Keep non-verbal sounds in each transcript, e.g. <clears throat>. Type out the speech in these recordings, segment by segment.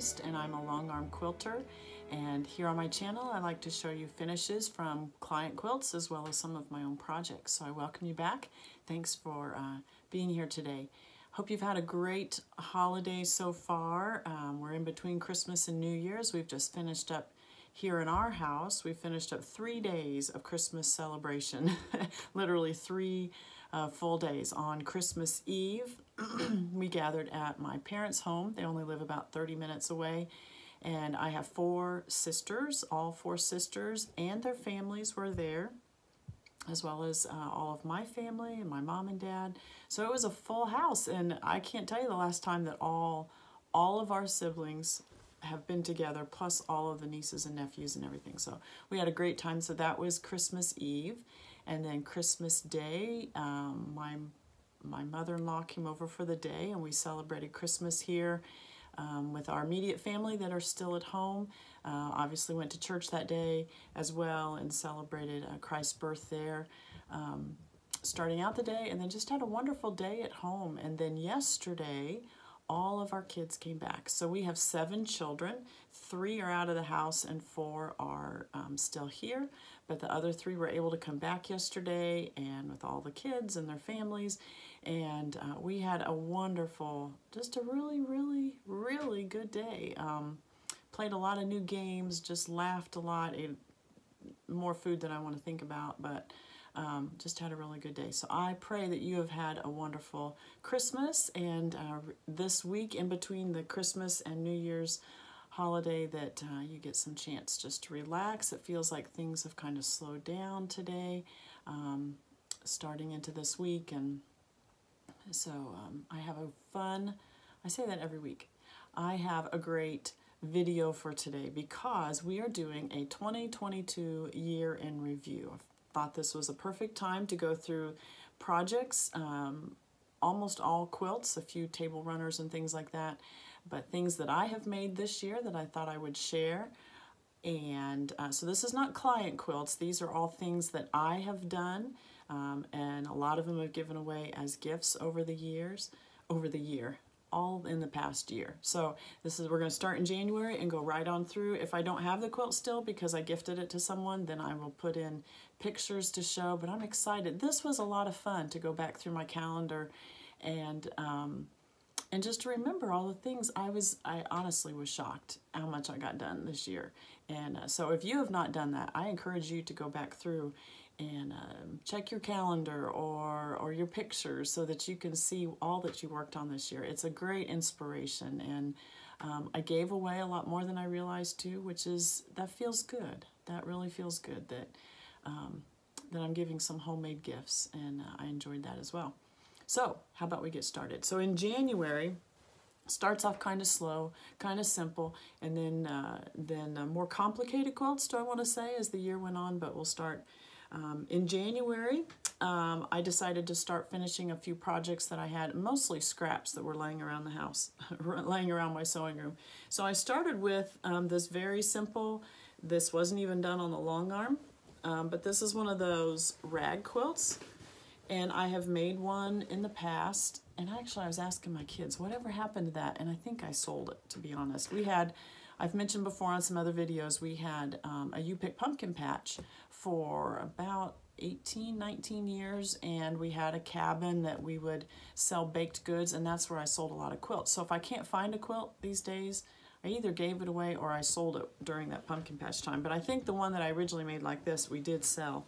August and I'm a long arm quilter and here on my channel I like to show you finishes from client quilts as well as some of my own projects. So I welcome you back. Thanks for uh, being here today. Hope you've had a great holiday so far. Um, we're in between Christmas and New Year's. We've just finished up here in our house. We finished up three days of Christmas celebration, <laughs> literally three uh, full days. On Christmas Eve, <clears throat> we gathered at my parents' home. They only live about 30 minutes away and I have four sisters, all four sisters and their families were there, as well as uh, all of my family and my mom and dad. So it was a full house, and I can't tell you the last time that all all of our siblings have been together, plus all of the nieces and nephews and everything. So we had a great time. So that was Christmas Eve, and then Christmas Day, um, my my mother-in-law came over for the day, and we celebrated Christmas here um, with our immediate family that are still at home. Uh, obviously went to church that day as well and celebrated uh, Christ's birth there. Um, starting out the day and then just had a wonderful day at home. And then yesterday, all of our kids came back. So we have seven children. Three are out of the house and four are um, still here. But the other three were able to come back yesterday and with all the kids and their families. And uh, we had a wonderful, just a really, really, really good day. Um, played a lot of new games, just laughed a lot, ate more food than I want to think about, but um, just had a really good day. So I pray that you have had a wonderful Christmas and uh, this week in between the Christmas and New Year's holiday that uh, you get some chance just to relax. It feels like things have kind of slowed down today, um, starting into this week. And so um, I have a fun, I say that every week. I have a great video for today because we are doing a 2022 year in review. I thought this was a perfect time to go through projects, um, almost all quilts, a few table runners and things like that, but things that I have made this year that I thought I would share. And uh, so this is not client quilts. These are all things that I have done, um, and a lot of them have given away as gifts over the years, over the year all in the past year. So this is, we're gonna start in January and go right on through. If I don't have the quilt still because I gifted it to someone, then I will put in pictures to show, but I'm excited. This was a lot of fun to go back through my calendar and, um, and just to remember all the things I was, I honestly was shocked how much I got done this year. And uh, so if you have not done that, I encourage you to go back through and um, check your calendar or, or your pictures so that you can see all that you worked on this year. It's a great inspiration and um, I gave away a lot more than I realized too, which is, that feels good. That really feels good that, um, that I'm giving some homemade gifts and uh, I enjoyed that as well. So how about we get started? So in January, starts off kind of slow, kind of simple, and then uh, then uh, more complicated quilts, do I want to say, as the year went on, but we'll start um, in January, um, I decided to start finishing a few projects that I had, mostly scraps that were laying around the house, <laughs> laying around my sewing room. So I started with um, this very simple, this wasn't even done on the long arm, um, but this is one of those rag quilts. And I have made one in the past, and actually I was asking my kids, whatever happened to that? And I think I sold it, to be honest. We had I've mentioned before on some other videos, we had um, a U-Pick pumpkin patch for about 18, 19 years, and we had a cabin that we would sell baked goods, and that's where I sold a lot of quilts. So if I can't find a quilt these days, I either gave it away or I sold it during that pumpkin patch time. But I think the one that I originally made like this, we did sell.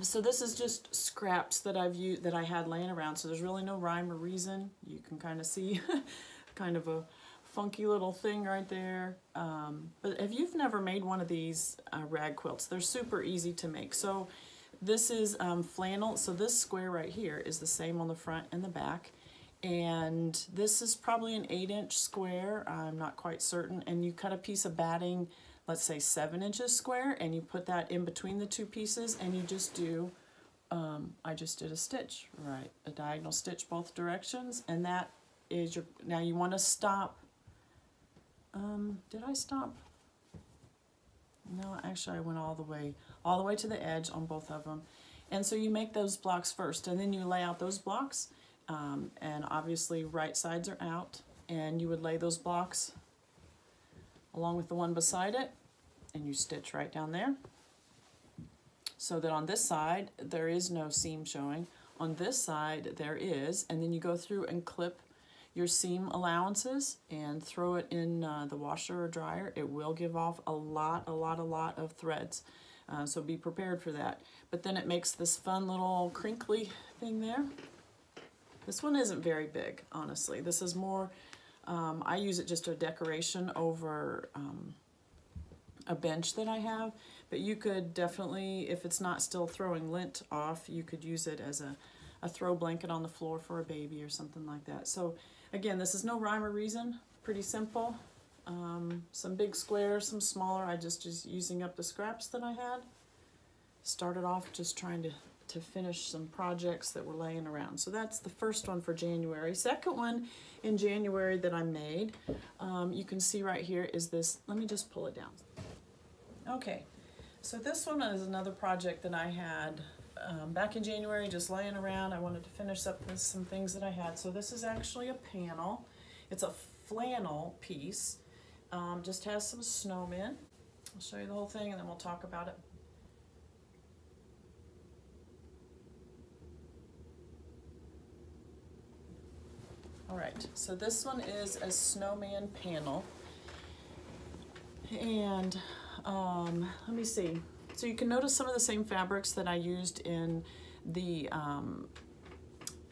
So this is just scraps that I've used, that I had laying around. So there's really no rhyme or reason. You can kind of see <laughs> kind of a funky little thing right there. Um, but if you've never made one of these uh, rag quilts, they're super easy to make. So this is um, flannel. So this square right here is the same on the front and the back. And this is probably an eight inch square. I'm not quite certain. And you cut a piece of batting, let's say seven inches square, and you put that in between the two pieces and you just do um, I just did a stitch, right, a diagonal stitch both directions, and that is your, now you want to stop um, did I stop? No, actually I went all the way, all the way to the edge on both of them. And so you make those blocks first and then you lay out those blocks um, and obviously right sides are out and you would lay those blocks along with the one beside it and you stitch right down there so that on this side there is no seam showing on this side there is and then you go through and clip your seam allowances and throw it in uh, the washer or dryer it will give off a lot a lot a lot of threads. Uh, so be prepared for that. But then it makes this fun little crinkly thing there. This one isn't very big honestly. This is more um, I use it just a decoration over um, a bench that I have, but you could definitely, if it's not still throwing lint off, you could use it as a, a throw blanket on the floor for a baby or something like that. So again, this is no rhyme or reason, pretty simple. Um, some big squares, some smaller, I just, just using up the scraps that I had. Started off just trying to to finish some projects that were laying around. So that's the first one for January. Second one in January that I made, um, you can see right here is this, let me just pull it down. Okay, so this one is another project that I had um, back in January, just laying around. I wanted to finish up with some things that I had. So this is actually a panel. It's a flannel piece. Um, just has some snowmen. I'll show you the whole thing and then we'll talk about it. All right, so this one is a snowman panel. And um, let me see. So you can notice some of the same fabrics that I used in the um,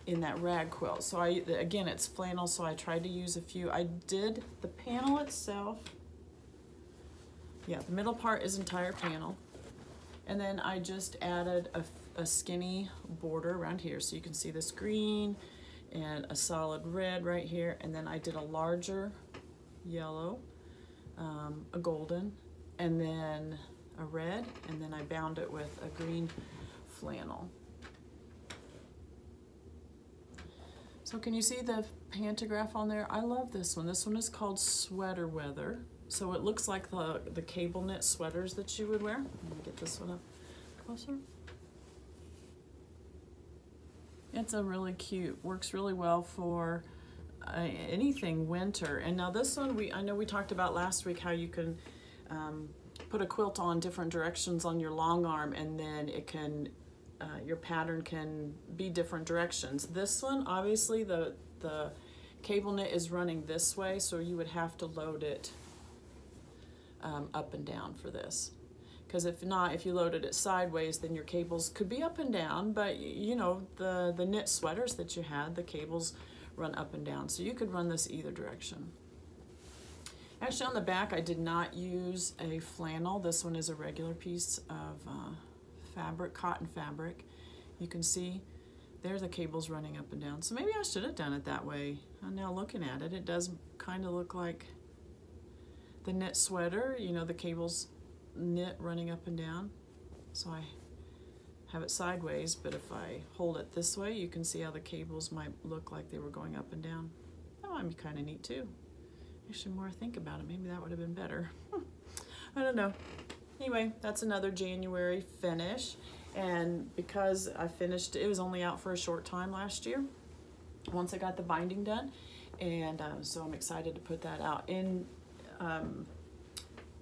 in that rag quilt. So I again, it's flannel, so I tried to use a few. I did the panel itself. Yeah, the middle part is entire panel. And then I just added a, a skinny border around here. So you can see this green, and a solid red right here and then I did a larger yellow um, a golden and then a red and then I bound it with a green flannel. So can you see the pantograph on there? I love this one. This one is called sweater weather. So it looks like the the cable knit sweaters that you would wear. Let me get this one up closer. It's a really cute, works really well for uh, anything winter. And now this one, we I know we talked about last week how you can um, put a quilt on different directions on your long arm and then it can, uh, your pattern can be different directions. This one, obviously the, the cable knit is running this way, so you would have to load it um, up and down for this because if not, if you loaded it sideways, then your cables could be up and down, but you know, the, the knit sweaters that you had, the cables run up and down. So you could run this either direction. Actually on the back, I did not use a flannel. This one is a regular piece of uh, fabric, cotton fabric. You can see there the cables running up and down. So maybe I should have done it that way. I'm now looking at it, it does kind of look like the knit sweater, you know, the cables knit running up and down. So I have it sideways, but if I hold it this way, you can see how the cables might look like they were going up and down. That might be kind of neat too. Actually, more I think about it, maybe that would have been better. I don't know. Anyway, that's another January finish. And because I finished, it was only out for a short time last year, once I got the binding done. And um, so I'm excited to put that out. In um,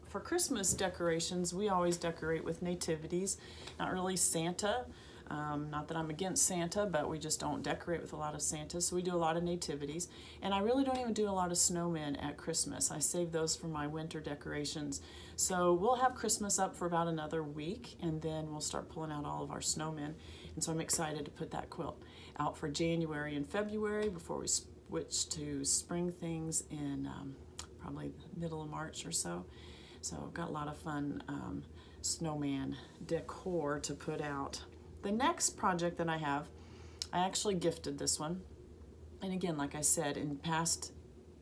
for Christmas decorations, we always decorate with nativities, not really Santa. Um, not that I'm against Santa, but we just don't decorate with a lot of Santa, so we do a lot of nativities. And I really don't even do a lot of snowmen at Christmas. I save those for my winter decorations. So we'll have Christmas up for about another week, and then we'll start pulling out all of our snowmen. And so I'm excited to put that quilt out for January and February before we switch to spring things in um, probably middle of March or so. So I've got a lot of fun um, snowman decor to put out. The next project that I have, I actually gifted this one. And again, like I said, in past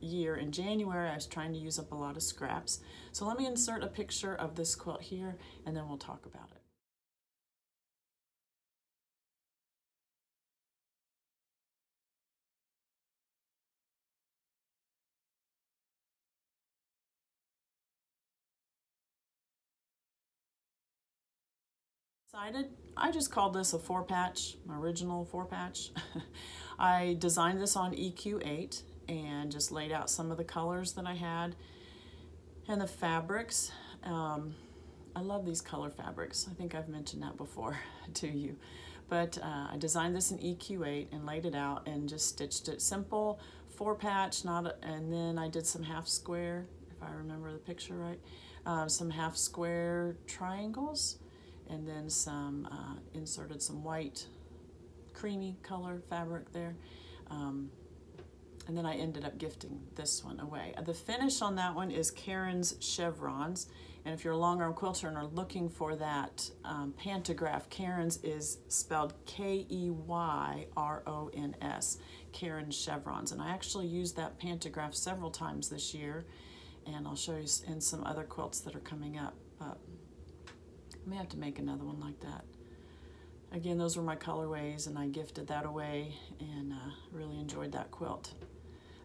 year in January, I was trying to use up a lot of scraps. So let me insert a picture of this quilt here and then we'll talk about it. Decided, I just called this a four patch, my original four patch. <laughs> I designed this on EQ8 and just laid out some of the colors that I had. And the fabrics, um, I love these color fabrics. I think I've mentioned that before <laughs> to you. But uh, I designed this in EQ8 and laid it out and just stitched it simple, four patch, not a, and then I did some half square, if I remember the picture right, um, some half square triangles and then some, uh, inserted some white creamy color fabric there. Um, and then I ended up gifting this one away. The finish on that one is Karen's Chevrons. And if you're a long arm quilter and are looking for that um, pantograph, Karen's is spelled K-E-Y-R-O-N-S, Karen's Chevrons. And I actually used that pantograph several times this year, and I'll show you in some other quilts that are coming up. May have to make another one like that. Again, those were my colorways, and I gifted that away and uh, really enjoyed that quilt.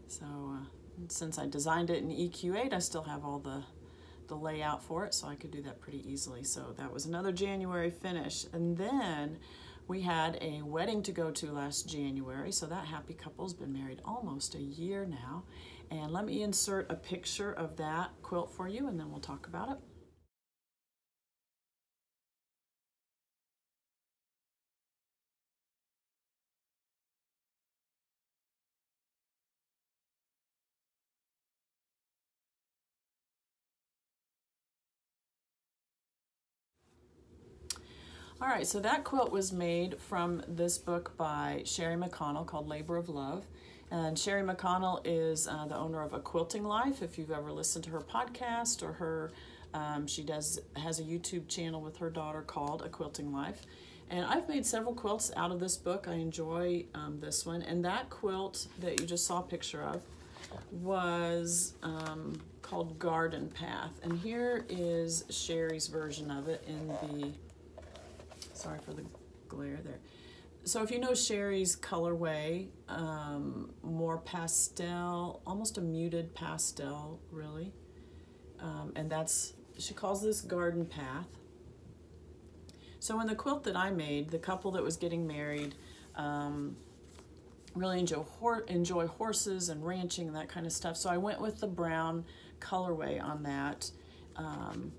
So uh, since I designed it in EQ8, I still have all the the layout for it, so I could do that pretty easily. So that was another January finish. And then we had a wedding to go to last January, so that happy couple's been married almost a year now. And let me insert a picture of that quilt for you, and then we'll talk about it. All right, so that quilt was made from this book by Sherri McConnell called Labor of Love. And Sherri McConnell is uh, the owner of A Quilting Life. If you've ever listened to her podcast or her, um, she does has a YouTube channel with her daughter called A Quilting Life. And I've made several quilts out of this book. I enjoy um, this one. And that quilt that you just saw a picture of was um, called Garden Path. And here is Sherri's version of it in the Sorry for the glare there. So if you know Sherri's colorway, um, more pastel, almost a muted pastel, really. Um, and that's, she calls this Garden Path. So in the quilt that I made, the couple that was getting married um, really enjoy, enjoy horses and ranching and that kind of stuff. So I went with the brown colorway on that. Um,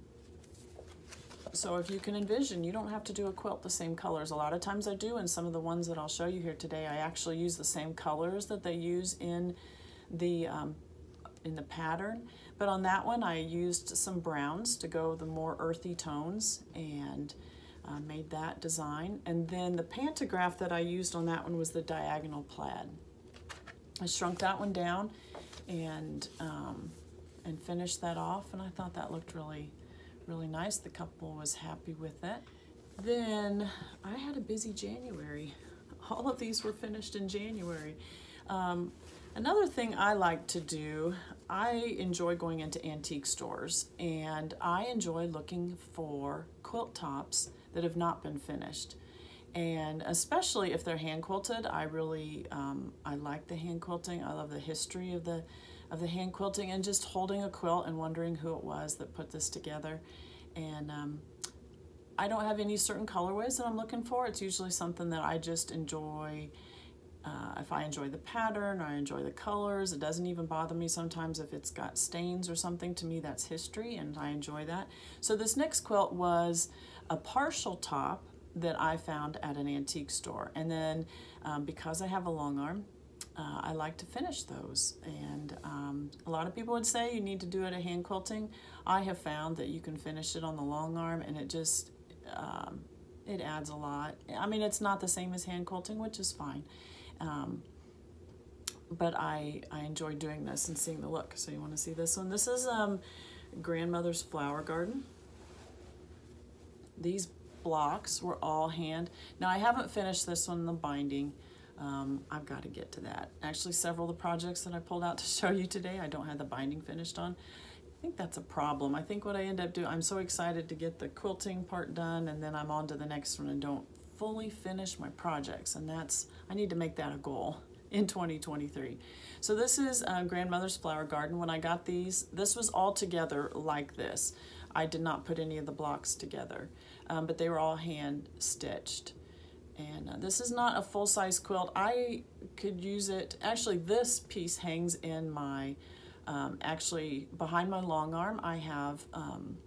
so if you can envision, you don't have to do a quilt the same colors. A lot of times I do, and some of the ones that I'll show you here today, I actually use the same colors that they use in the um, in the pattern. But on that one, I used some browns to go the more earthy tones and uh, made that design. And then the pantograph that I used on that one was the diagonal plaid. I shrunk that one down and um, and finished that off, and I thought that looked really really nice. The couple was happy with it. Then I had a busy January. <laughs> All of these were finished in January. Um, another thing I like to do, I enjoy going into antique stores and I enjoy looking for quilt tops that have not been finished. And especially if they're hand quilted, I really, um, I like the hand quilting. I love the history of the of the hand quilting and just holding a quilt and wondering who it was that put this together. And um, I don't have any certain colorways that I'm looking for. It's usually something that I just enjoy. Uh, if I enjoy the pattern, or I enjoy the colors. It doesn't even bother me sometimes if it's got stains or something. To me, that's history, and I enjoy that. So this next quilt was a partial top that I found at an antique store. And then um, because I have a long arm, uh, I like to finish those. And um, a lot of people would say you need to do it a hand quilting. I have found that you can finish it on the long arm and it just, um, it adds a lot. I mean, it's not the same as hand quilting, which is fine. Um, but I, I enjoy doing this and seeing the look. So you want to see this one? This is um, Grandmother's Flower Garden. These blocks were all hand. Now I haven't finished this one, the binding. Um, I've got to get to that. Actually, several of the projects that I pulled out to <laughs> show you today, I don't have the binding finished on. I think that's a problem. I think what I end up doing, I'm so excited to get the quilting part done and then I'm on to the next one and don't fully finish my projects. And that's, I need to make that a goal <laughs> in 2023. So this is uh, Grandmother's Flower Garden. When I got these, this was all together like this. I did not put any of the blocks together, um, but they were all hand stitched. And uh, this is not a full-size quilt. I could use it, actually this piece hangs in my Um, actually, behind my long arm, I have um,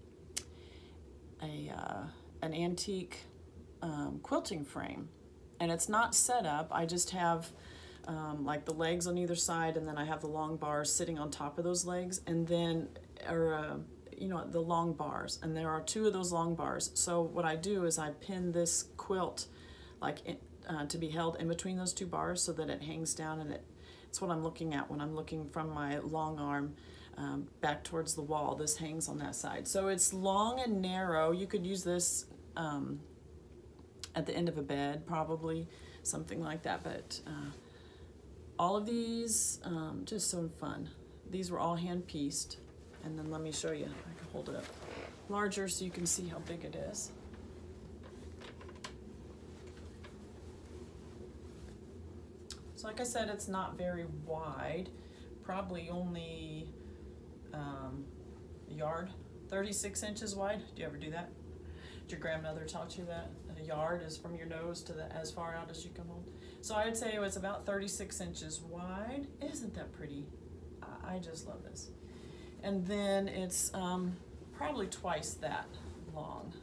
a uh, an antique um, quilting frame, and it's not set up. I just have um, like the legs on either side, and then I have the long bars sitting on top of those legs, and then or uh, you know the long bars, and there are two of those long bars. So what I do is I pin this quilt like uh, to be held in between those two bars so that it hangs down and it it's what I'm looking at when I'm looking from my long arm um, back towards the wall. This hangs on that side. So it's long and narrow. You could use this um, at the end of a bed, probably, something like that. But uh, all of these, um, just so fun. These were all hand pieced. And then let me show you. I can hold it up larger so you can see how big it is. Like I said, it's not very wide, probably only um, a yard, 36 inches wide. Do you ever do that? Did your grandmother taught you that? A yard is from your nose to the as far out as you can hold. So I'd say it was about 36 inches wide. Isn't that pretty? I, I just love this. And then it's um, probably twice that long.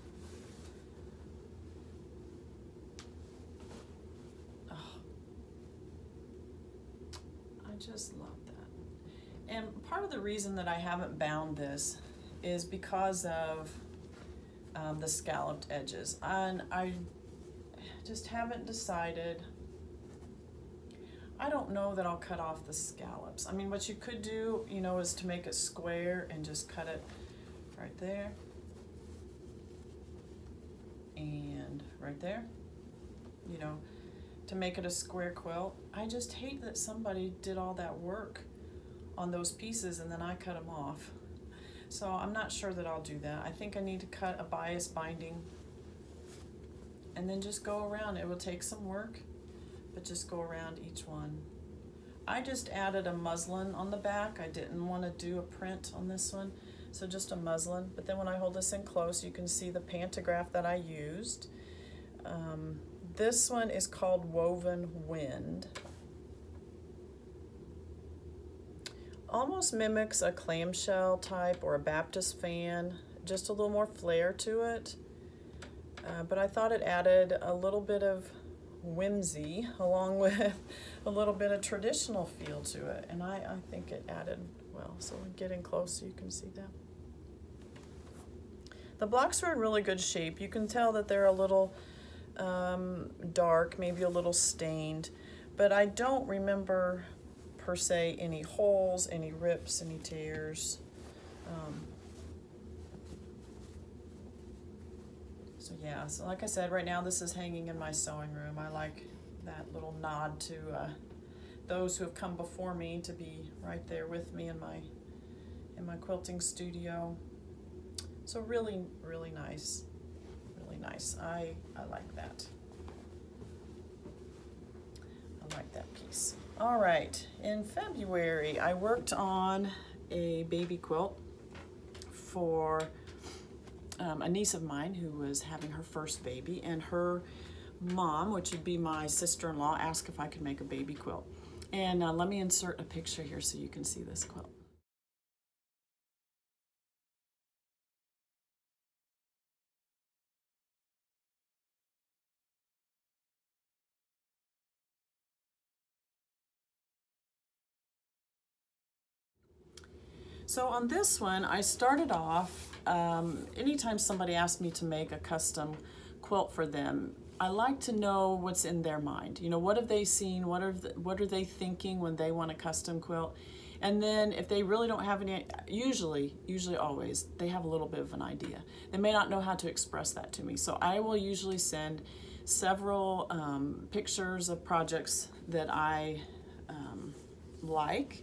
Just love that. And part of the reason that I haven't bound this is because of um, the scalloped edges. And I just haven't decided. I don't know that I'll cut off the scallops. I mean, what you could do, you know, is to make it square and just cut it right there. And right there, you know, to make it a square quilt. I just hate that somebody did all that work on those pieces and then I cut them off. So I'm not sure that I'll do that. I think I need to cut a bias binding and then just go around. It will take some work, but just go around each one. I just added a muslin on the back. I didn't want to do a print on this one, so just a muslin. But then when I hold this in close, you can see the pantograph that I used. Um, this one is called Woven Wind. Almost mimics a clamshell type or a Baptist fan, just a little more flair to it. Uh, but I thought it added a little bit of whimsy along <laughs> with a little bit of traditional feel to it. And I, I think it added well. So getting close so you can see that. The blocks are in really good shape. You can tell that they're a little um, dark, maybe a little stained, but I don't remember per se any holes, any rips, any tears. Um, so yeah, so like I said, right now this is hanging in my sewing room. I like that little nod to uh, those who have come before me to be right there with me in my in my quilting studio. So really, really nice nice. I, I like that. I like that piece. All right, in February, I worked on a baby quilt for um, a niece of mine who was having her first baby, and her mom, which would be my sister-in-law, asked if I could make a baby quilt. And uh, let me insert a picture here so you can see this quilt. So on this one, I started off, um, anytime somebody asked me to make a custom quilt for them, I like to know what's in their mind. You know, what have they seen? What are the, what are they thinking when they want a custom quilt? And then if they really don't have any, usually, usually always, they have a little bit of an idea. They may not know how to express that to me. So I will usually send several um, pictures of projects that I um, like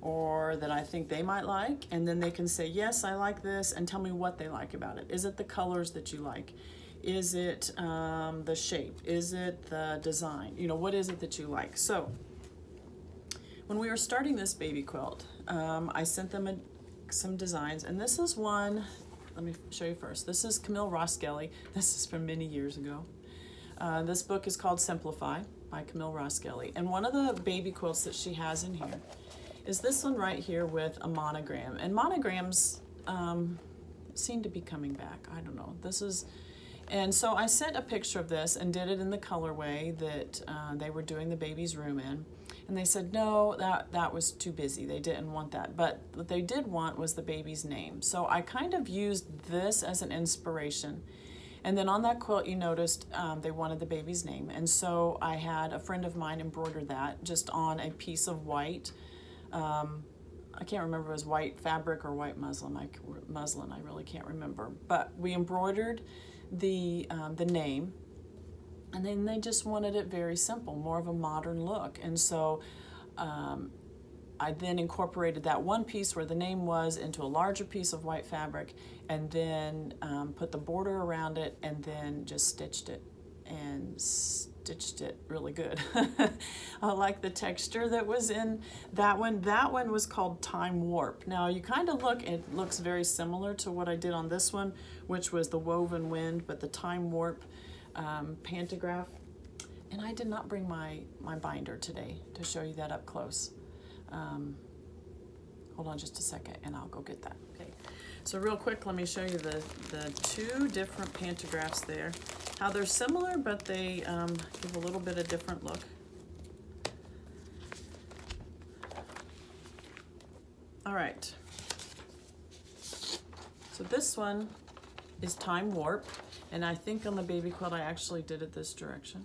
or that I think they might like, and then they can say, yes, I like this, and tell me what they like about it. Is it the colors that you like? Is it um, the shape? Is it the design? You know, what is it that you like? So, when we were starting this baby quilt, um, I sent them a, some designs, and this is one, let me show you first. This is Camille Roskelley. <laughs> This is from many years ago. Uh, this book is called Simplify by Camille Roskelley, and one of the baby quilts that she has in here is this one right here with a monogram. And monograms um, seem to be coming back. I don't know. This is, and so I sent a picture of this and did it in the colorway that uh, they were doing the baby's room in. And they said, no, that, that was too busy. They didn't want that. But what they did want was the baby's name. So I kind of used this as an inspiration. And then on that quilt, you noticed um, they wanted the baby's name. And so I had a friend of mine embroider that just on a piece of white. Um, I can't remember if it was white fabric or white muslin. I, muslin, I really can't remember. But we embroidered the, um, the name and then they just wanted it very simple, more of a modern look. And so um, I then incorporated that one piece where the name was into a larger piece of white fabric and then um, put the border around it and then just stitched it and stitched it really good. <laughs> I like the texture that was in that one. That one was called Time Warp. Now you kind of look, it looks very similar to what I did on this one, which was the Woven Wind, but the Time Warp um, pantograph. And I did not bring my, my binder today to show you that up close. Um, hold on just a second and I'll go get that. So real quick, let me show you the, the two different pantographs there. How they're similar, but they um, give a little bit of different look. All right. So this one is Time Warp. And I think on the baby quilt, I actually did it this direction.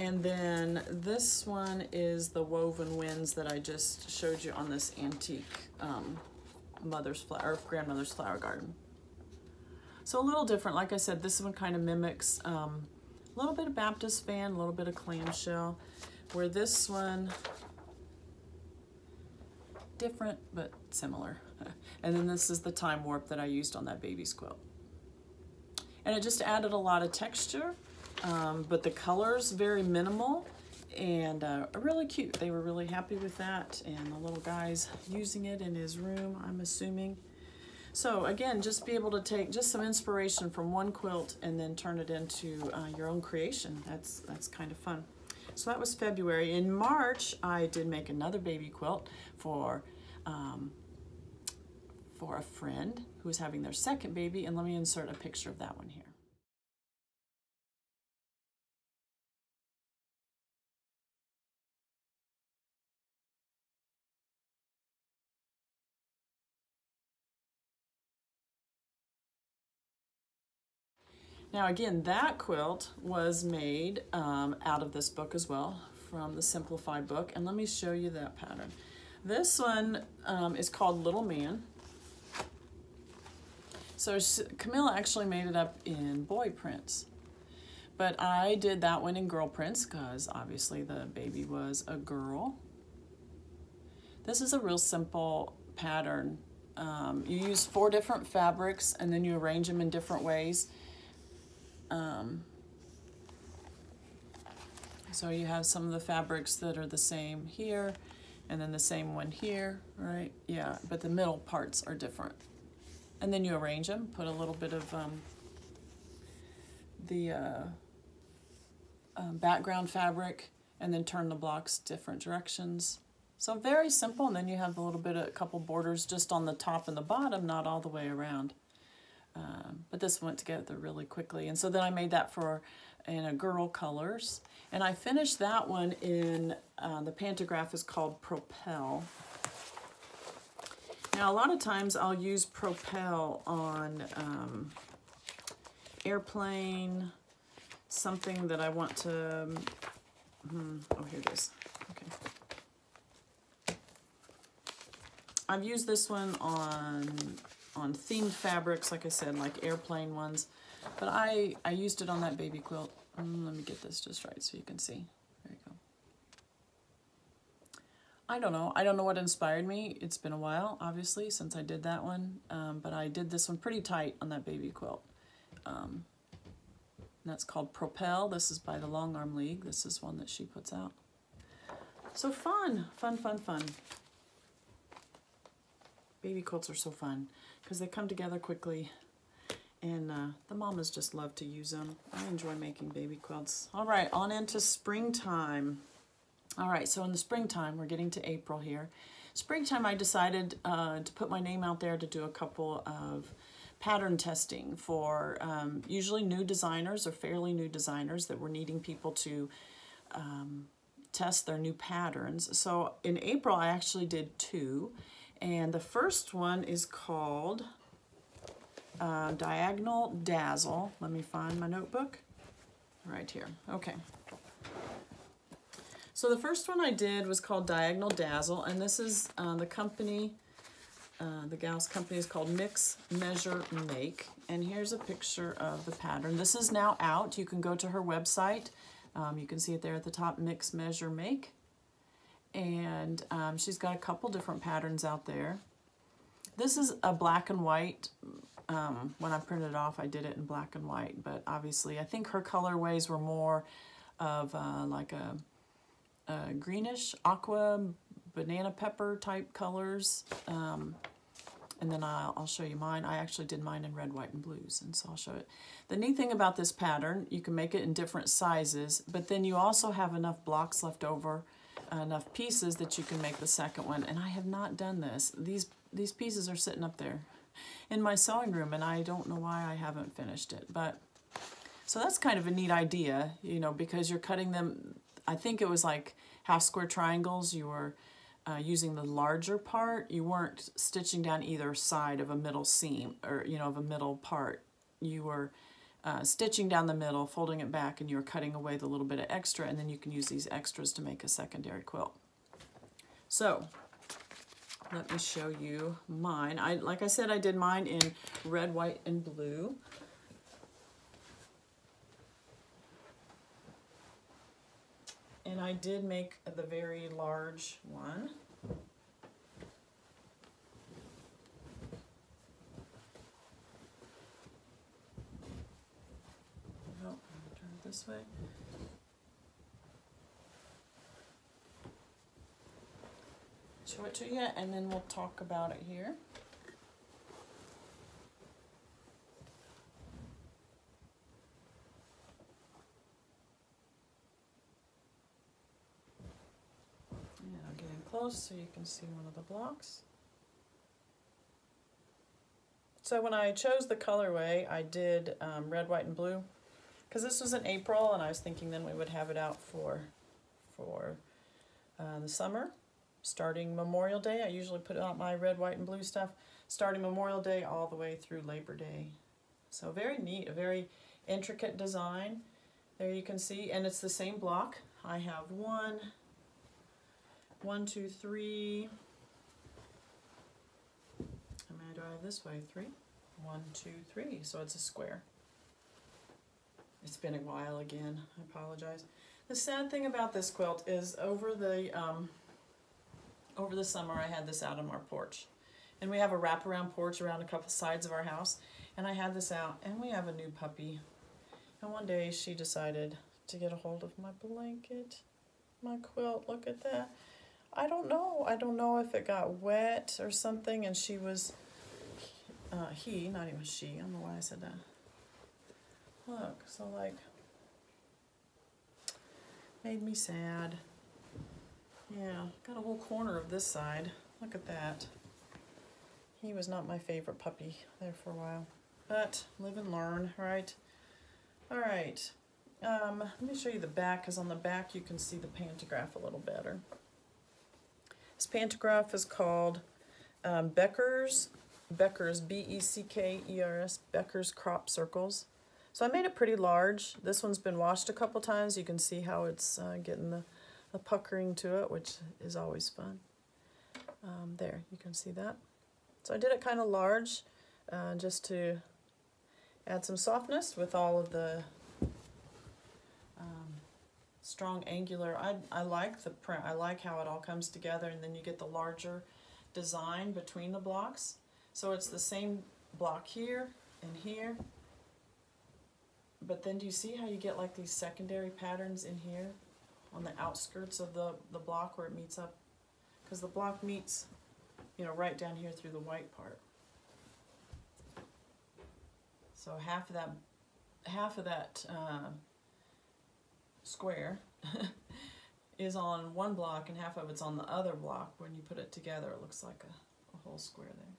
And then this one is the Woven Winds that I just showed you on this antique um, mother's flower, grandmother's flower garden. So a little different. Like I said, this one kind of mimics um, a little bit of Baptist fan, a little bit of clamshell, where this one, different but similar. <laughs> And then this is the time warp that I used on that baby's quilt. And it just added a lot of texture, um, but the colors very minimal and uh, really cute. They were really happy with that. And the little guy's using it in his room, I'm assuming. So again, just be able to take just some inspiration from one quilt and then turn it into uh, your own creation. That's, that's kind of fun. So that was February. In March, I did make another baby quilt for um, for a friend who is having their second baby, and let me insert a picture of that one here. Now again, that quilt was made um, out of this book as well, from the Simplified book, and let me show you that pattern. This one um, is called Little Man, so Camille actually made it up in boy prints. But I did that one in girl prints because obviously the baby was a girl. This is a real simple pattern. Um, you use four different fabrics and then you arrange them in different ways. Um, so you have some of the fabrics that are the same here and then the same one here, right? Yeah, but the middle parts are different. And then you arrange them, put a little bit of um, the uh, um, background fabric, and then turn the blocks different directions. So very simple, and then you have a little bit of a couple borders just on the top and the bottom, not all the way around. Um, but this went together really quickly. And so then I made that for in a girl colors. And I finished that one in, uh, the pantograph is called Propel. Now, a lot of times I'll use Propel on um, airplane, something that I want to, hmm, oh, here it is. Okay. I've used this one on on themed fabrics, like I said, like airplane ones. But I, I used it on that baby quilt. Um, let me get this just right so you can see. There you go. I don't know. I don't know what inspired me. It's been a while, obviously, since I did that one. Um, but I did this one pretty tight on that baby quilt. Um, that's called Propel. This is by the Longarm League. This is one that she puts out. So fun, fun, fun, fun. Baby quilts are so fun because they come together quickly and uh, the mamas just love to use them. I enjoy making baby quilts. All right, on into springtime. All right, so in the springtime, we're getting to April here. Springtime, I decided uh, to put my name out there to do a couple of pattern testing for um, usually new designers or fairly new designers that were needing people to um, test their new patterns. So in April, I actually did two. And the first one is called uh, Diagonal Dazzle. Let me find my notebook. Right here. Okay. So the first one I did was called Diagonal Dazzle, and this is uh, the company, uh, the gal's company is called Mix, Measure, Make. And here's a picture of the pattern. This is now out. You can go to her website. Um, you can see it there at the top, Mix, Measure, Make. And um, she's got a couple different patterns out there. This is a black and white. Um, when I printed it off, I did it in black and white, but obviously I think her colorways were more of uh, like a uh, greenish, aqua, banana pepper type colors. Um, and then I'll, I'll, show you mine. I actually did mine in red, white, and blues, and so I'll show it. The neat thing about this pattern, you can make it in different sizes, but then you also have enough blocks left over, enough pieces that you can make the second one. And I have not done this. These, these pieces are sitting up there in my sewing room, and I don't know why I haven't finished it. But So that's kind of a neat idea, you know, because you're cutting them, I think it was like half square triangles. You were uh, using the larger part. You weren't stitching down either side of a middle seam or, you know, of a middle part. You were uh, stitching down the middle, folding it back, and you're cutting away the little bit of extra, and then you can use these extras to make a secondary quilt. So, let me show you mine. I Like I said, I did mine in red, white, and blue. And I did make the very large one. Oh, turn it this way. Show it to you and then we'll talk about it here. I'm getting close so you can see one of the blocks. So when I chose the colorway, I did um, red, white, and blue because this was in April and I was thinking then we would have it out for, for uh, the summer. Starting Memorial Day, I usually put out my red, white, and blue stuff. Starting Memorial Day all the way through Labor Day. So very neat, a very intricate design. There you can see, and it's the same block. I have one, one, two, three. How many do I have this way? Three. One, two, three. So it's a square. It's been a while again. I apologize. The sad thing about this quilt is over the um, over the summer I had this out on our porch. And we have a wraparound porch around a couple sides of our house. And I had this out and we have a new puppy. And one day she decided to get a hold of my blanket, my quilt. Look at that. I don't know. I don't know if it got wet or something and she was, uh, he, not even she, I don't know why I said that. Look, so like, made me sad. Yeah, got a whole corner of this side. Look at that. He was not my favorite puppy there for a while. But live and learn, right? All right. Um, let me show you the back, because on the back you can see the pantograph a little better. This pantograph is called um, Becker's, Becker's, B-E-C-K-E-R-S, Becker's Crop Circles. So I made it pretty large. This one's been washed a couple times. You can see how it's uh, getting the, the puckering to it, which is always fun. Um, there, you can see that. So I did it kind of large uh, just to add some softness with all of the strong angular. I, I like the print. I like how it all comes together and then you get the larger design between the blocks. So it's the same block here and here. But then do you see how you get like these secondary patterns in here on the outskirts of the, the block where it meets up? Because the block meets, you know, right down here through the white part. So half of that, half of that uh, square <laughs> is on one block and half of it's on the other block. When you put it together, it looks like a, a whole square there.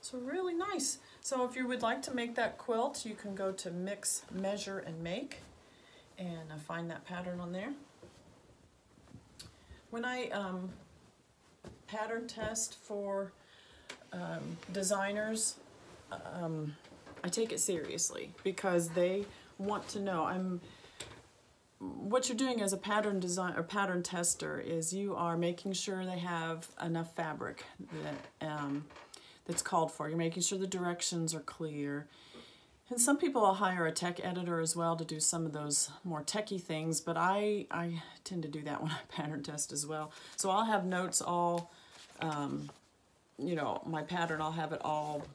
So really nice. So if you would like to make that quilt, you can go to Mix, Measure, and Make and uh, find that pattern on there. When I um, pattern test for um, designers, um, I take it seriously because they want to know. I'm what you're doing as a pattern design or pattern tester is you are making sure they have enough fabric that that's called for. You're making sure the directions are clear. And some people will hire a tech editor as well to do some of those more techie things, but I, I tend to do that <laughs> when I pattern test as well. So I'll have notes all, um, you know, my pattern, I'll have it all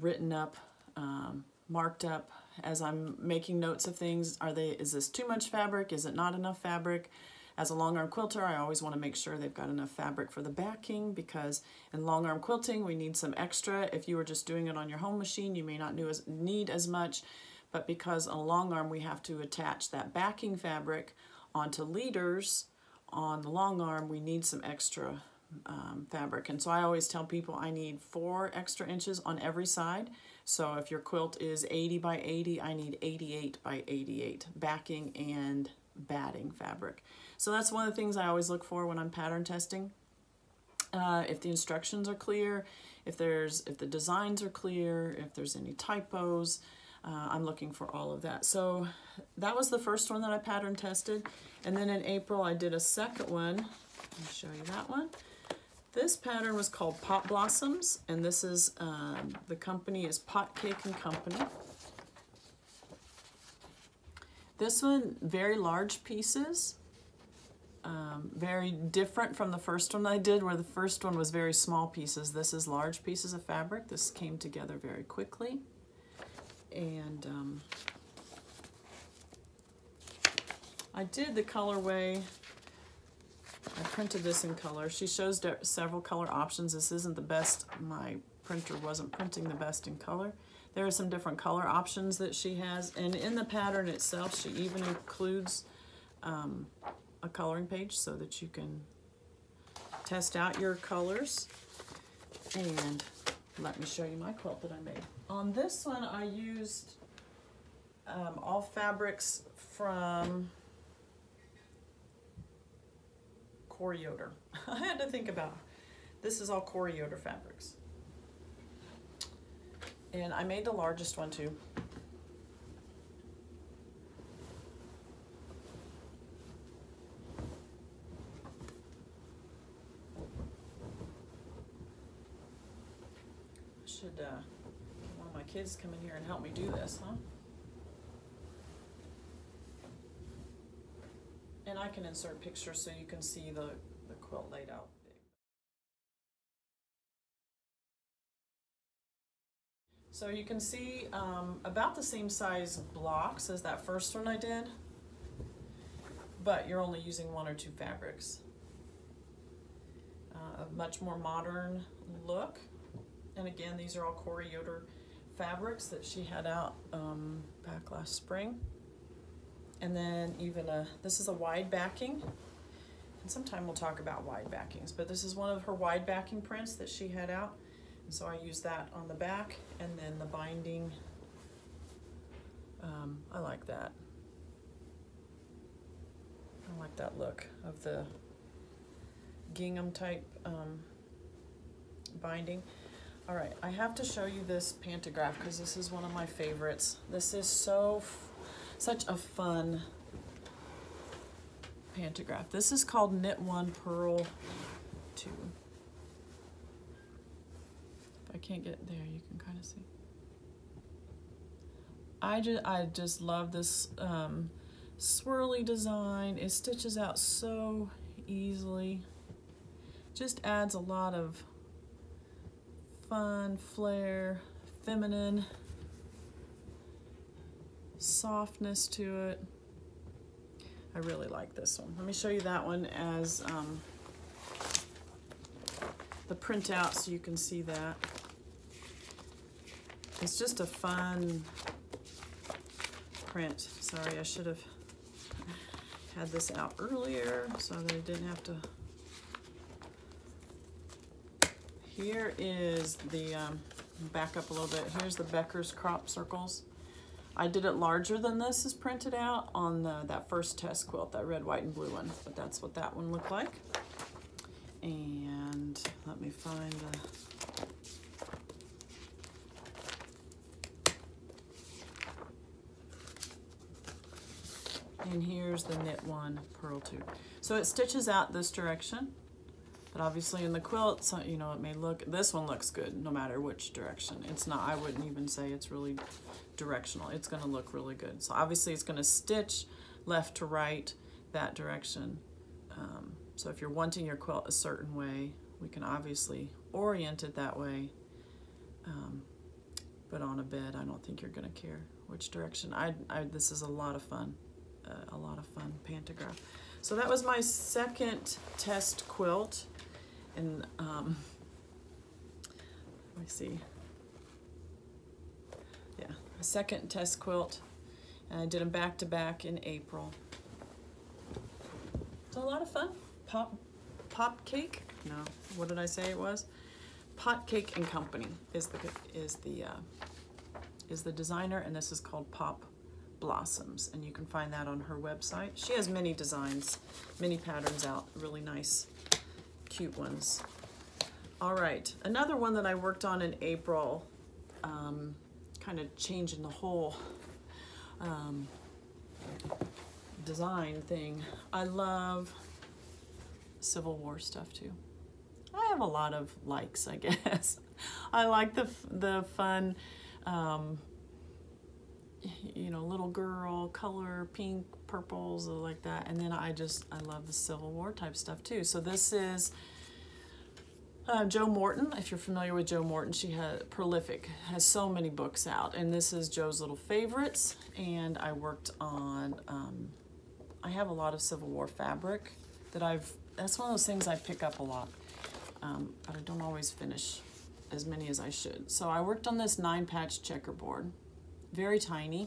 written up, um, marked up as I'm making notes of things. Are they, is this too much fabric? Is it not enough fabric? As a long arm quilter, I always want to make sure they've got enough fabric for the backing because in long arm quilting, we need some extra. If you were just doing it on your home machine, you may not need as much, but because a long arm, we have to attach that backing fabric onto leaders, on the long arm, we need some extra um, fabric. And so I always tell people I need four extra inches on every side. So if your quilt is 80 by 80, I need 88 by 88 backing and batting fabric. So that's one of the things I always look for when I'm pattern testing. Uh, if the instructions are clear, if there's if the designs are clear, if there's any typos, uh, I'm looking for all of that. So that was the first one that I pattern tested. And then in April, I did a second one. Let me show you that one. This pattern was called Pot Blossoms, and this is, um, the company is Potcake and Company. This one, very large pieces, um, very different from the first one I did, where the first one was very small pieces. This is large pieces of fabric. This came together very quickly. And um, I did the colorway. I printed this in color. She shows several color options. This isn't the best. My printer wasn't printing the best in color. There are some different color options that she has. And in the pattern itself, she even includes um, a coloring page so that you can test out your colors. And let me show you my quilt that I made. On this one, I used um, all fabrics from Corey Yoder. <laughs> I had to think about, this is all Corey Yoder fabrics. And I made the largest one too. should uh, one of my kids come in here and help me do this, huh? And I can insert pictures so you can see the, the quilt laid out. So you can see um, about the same size blocks as that first one I did, but you're only using one or two fabrics. Uh, a much more modern look. And again, these are all Corey Yoder fabrics that she had out um, back last spring. And then even a, this is a wide backing. And sometime we'll talk about wide backings, but this is one of her wide backing prints that she had out. So I use that on the back and then the binding. Um, I like that. I like that look of the gingham type um, binding. All right, I have to show you this pantograph because this is one of my favorites. This is so, such a fun pantograph. This is called Knit One Purl Two. I can't get there, you can kind of see. I just, I just love this um, swirly design. It stitches out so easily. Just adds a lot of fun, flair, feminine softness to it. I really like this one. Let me show you that one as um, the printout so you can see that. It's just a fun print. Sorry, I should have had this out earlier so that I didn't have to. Here is the, um, back up a little bit. Here's the Becker's crop circles. I did it larger than this is printed out on the, that first test quilt, that red, white, and blue one. But that's what that one looked like. And let me find the and here's the knit one purl two. So it stitches out this direction, but obviously in the quilt, so, you know, it may look, this one looks good no matter which direction. It's not, I wouldn't even say it's really directional. It's gonna look really good. So obviously it's gonna stitch left to right that direction. Um, so if you're wanting your quilt a certain way, we can obviously orient it that way. Um, but on a bed, I don't think you're gonna care which direction. I, I this is a lot of fun a, lot of fun pantograph. So that was my second test quilt. And um, let me see. Yeah, a second test quilt. And I did them back to back in April. It's a lot of fun. Pop, pop cake? No, what did I say it was? Potcake and Company is the is the uh, is the designer, and this is called Pop Blossoms, and you can find that on her website. She has many designs, many patterns out, really nice, cute ones. All right, another one that I worked on in April, um, kind of changing the whole um, design thing. I love Civil War stuff too. I have a lot of likes, I <laughs> guess. I like the the fun um, you know, little girl, color, pink, purples, like that. And then I just, I love the Civil War type stuff too. So this is uh, Jo Morton. If you're familiar with Jo Morton, she has prolific, has so many books out. And this is Jo's Little Favorites. And I worked on, um, I have a lot of Civil War fabric that I've, that's one of those things I pick up a lot. Um, but I don't always finish as many as I should. So I worked on this nine patch checkerboard very tiny.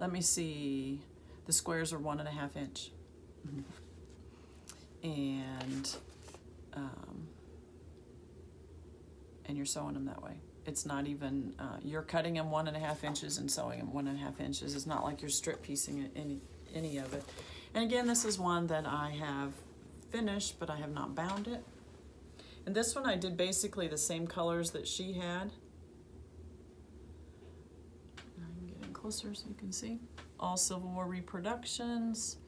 Let me see. The squares are one and a half inch. Mm -hmm. And um, and you're sewing them that way. It's not even, uh, you're cutting them one and a half inches and sewing them one and a half inches. It's not like you're strip piecing any, any of it. And again, this is one that I have finished, but I have not bound it. And this one I did basically the same colors that she had. Closer so you can see. All Civil War reproductions.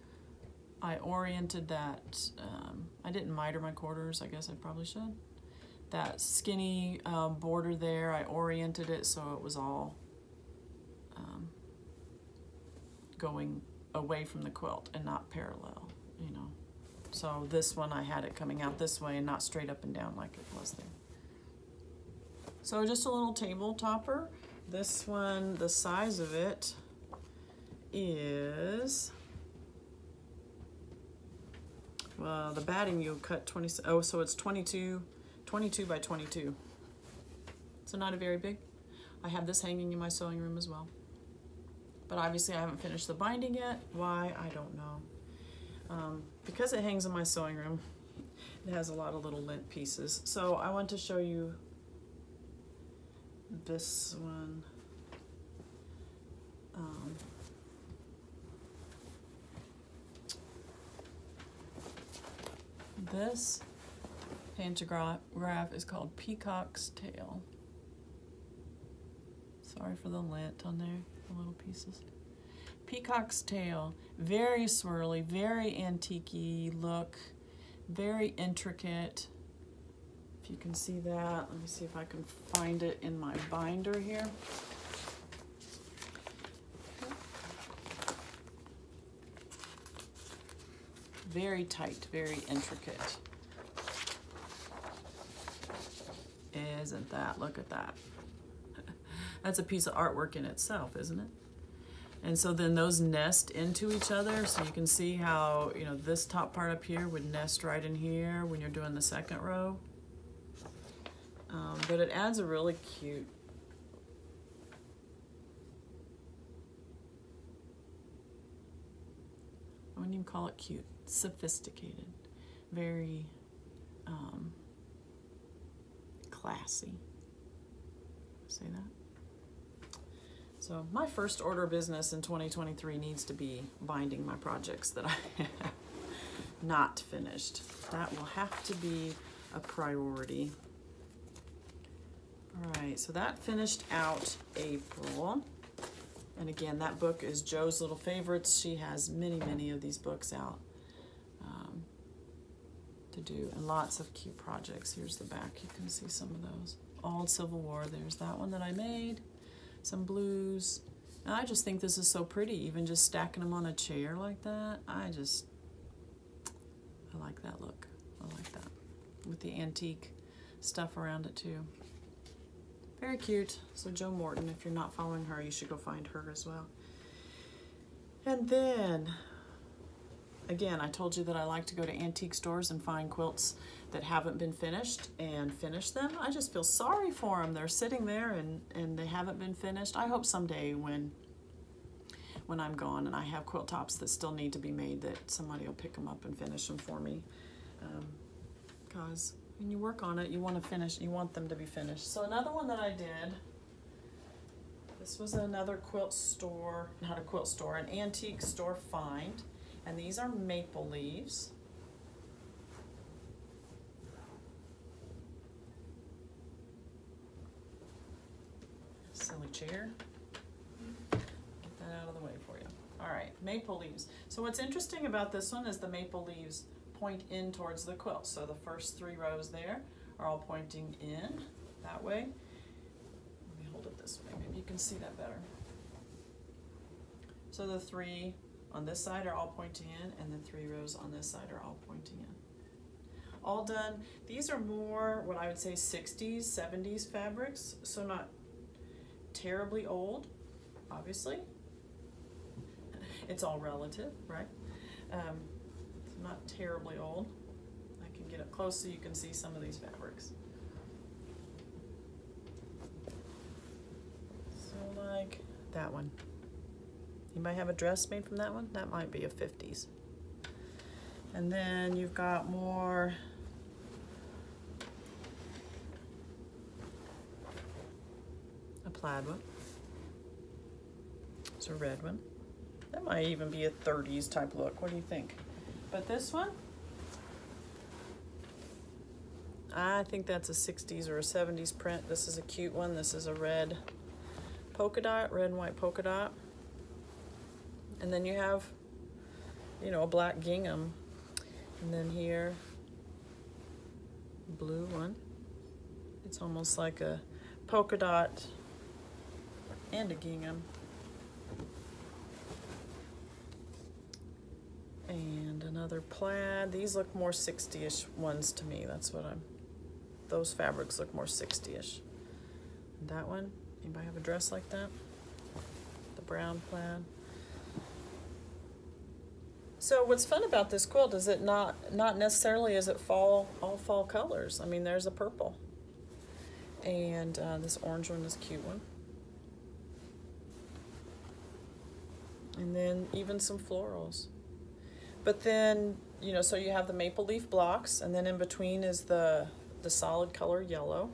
I oriented that, um, I didn't miter my quarters, I guess I probably should. That skinny um, border there, I oriented it so it was all um, going away from the quilt and not parallel, you know. So this one I had it coming out this way and not straight up and down like it was there. So just a little table topper. This one, the size of it is, well, the batting you cut 20, oh, so it's 22, 22 by 22. So not a very big. I have this hanging in my sewing room as well. But obviously I haven't finished the binding yet. Why, I don't know. Um, because it hangs in my sewing room, it has a lot of little lint pieces. So I want to show you this one. Um, this pantograph is called Peacock's Tail. Sorry for the lint on there, the little pieces. Peacock's Tail, very swirly, very antique look, very intricate. If you can see that, let me see if I can find it in my binder here. Very tight, very intricate. Isn't that, look at that. <laughs> That's a piece of artwork in itself, isn't it? And so then those nest into each other. So you can see how, you know, this top part up here would nest right in here when you're doing the second row. Um, but it adds a really cute I wouldn't even call it cute. Sophisticated. Very um, classy. Say that? So my first order of business in 2023 needs to be binding my projects that I <laughs> have not finished. That will have to be a priority. All right, so that finished out April. And again, that book is Jo's Little Favorites. She has many, many of these books out um, to do, and lots of cute projects. Here's the back. You can see some of those. Old Civil War. There's that one that I made. Some blues. And I just think this is so pretty, even just stacking them on a chair like that. I just, I like that look. I like that. With the antique stuff around it too. Very cute. So Jo Morton, if you're not following her, you should go find her as well. And then, again, I told you that I like to go to antique stores and find quilts that haven't been finished and finish them. I just feel sorry for them. They're sitting there and, and they haven't been finished. I hope someday when when I'm gone and I have quilt tops that still need to be made that somebody will pick them up and finish them for me. Because um, when you work on it, you want to finish, you want them to be finished. So another one that I did, this was another quilt store, not a quilt store, an antique store find. And these are maple leaves. Silly chair. Get that out of the way for you. All right, maple leaves. So what's interesting about this one is the maple leaves point in towards the quilt. So the first three rows there are all pointing in that way. Let me hold it this way, maybe you can see that better. So the three on this side are all pointing in and the three rows on this side are all pointing in. All done. These are more what I would say 60s, 70s fabrics, so not terribly old, obviously. <laughs> It's all relative, right? Um, not terribly old. I can get up close so you can see some of these fabrics. So like that one. You might have a dress made from that one? That might be a 50s. And then you've got more a plaid one. It's a red one. That might even be a 30s type look. What do you think? But this one, I think that's a 60s or a 70s print. This is a cute one. This is a red polka dot, red and white polka dot. And then you have, you know, a black gingham. And then here, blue one. It's almost like a polka dot and a gingham. And another plaid. These look more 60-ish ones to me. That's what I'm, those fabrics look more 60-ish. That one, anybody have a dress like that? The brown plaid. So what's fun about this quilt is it not not necessarily is it fall all fall colors. I mean, there's a purple, and uh, this orange one is cute one, and then even some florals. But then, you know, so you have the maple leaf blocks, and then in between is the, the solid color yellow.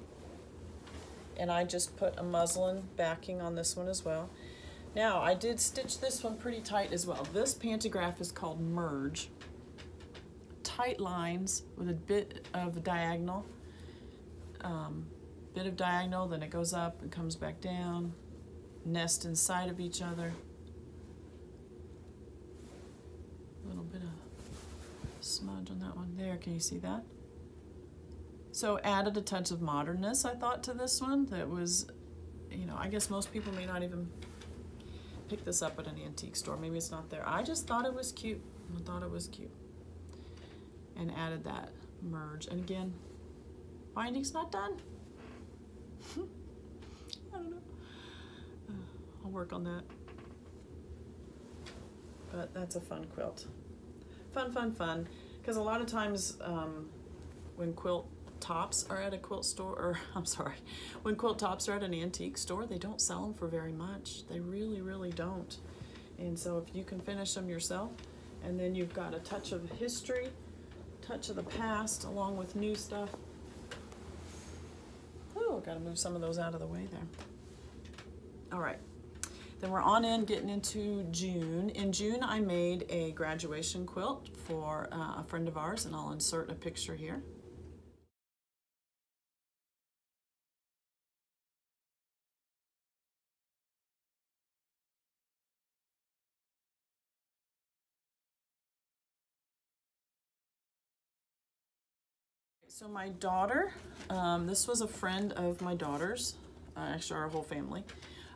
And I just put a muslin backing on this one as well. Now, I did stitch this one pretty tight as well. This pantograph is called Merge. Tight lines with a bit of a diagonal. Um, bit of diagonal, then it goes up and comes back down. Nest inside of each other. Smudge on that one there. Can you see that? So added a touch of modernness, I thought, to this one that was, you know, I guess most people may not even pick this up at an antique store. Maybe it's not there. I just thought it was cute. I thought it was cute. And added that merge. And again, binding's not done. <laughs> I don't know. Uh, I'll work on that. But that's a fun quilt fun, fun, fun. Because a lot of times um, when quilt tops are at a quilt store, or <laughs> I'm sorry, when quilt tops are at an antique store, they don't sell them for very much. They really, really don't. And so if you can finish them yourself, And then you've got a touch of history, touch of the past, along with new stuff. Oh, gotta move some of those out of the way there. All right. Then we're on in getting into June. In June, I made a graduation quilt for uh, a friend of ours, and I'll insert a picture here. So my daughter, um, this was a friend of my daughter's, uh, actually our whole family.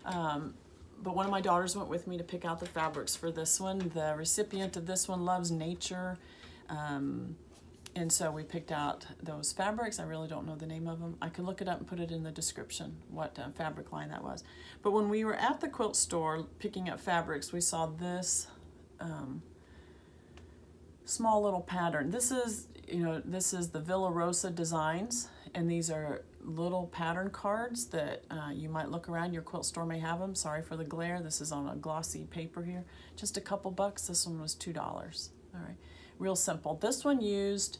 Um, but one of my daughters went with me to pick out the fabrics for this one. The recipient of this one loves nature. Um, and so we picked out those fabrics. I really don't know the name of them. I can look it up and put it in the description, what uh, fabric line that was. But when we were at the quilt store picking up fabrics, we saw this um, small little pattern. This is, you know, this is the Villa Rosa Designs, and these are little pattern cards that uh, you might look around. Your quilt store may have them. Sorry for the glare. This is on a glossy paper here. Just a couple bucks. This one was $2. All right. Real simple. This one used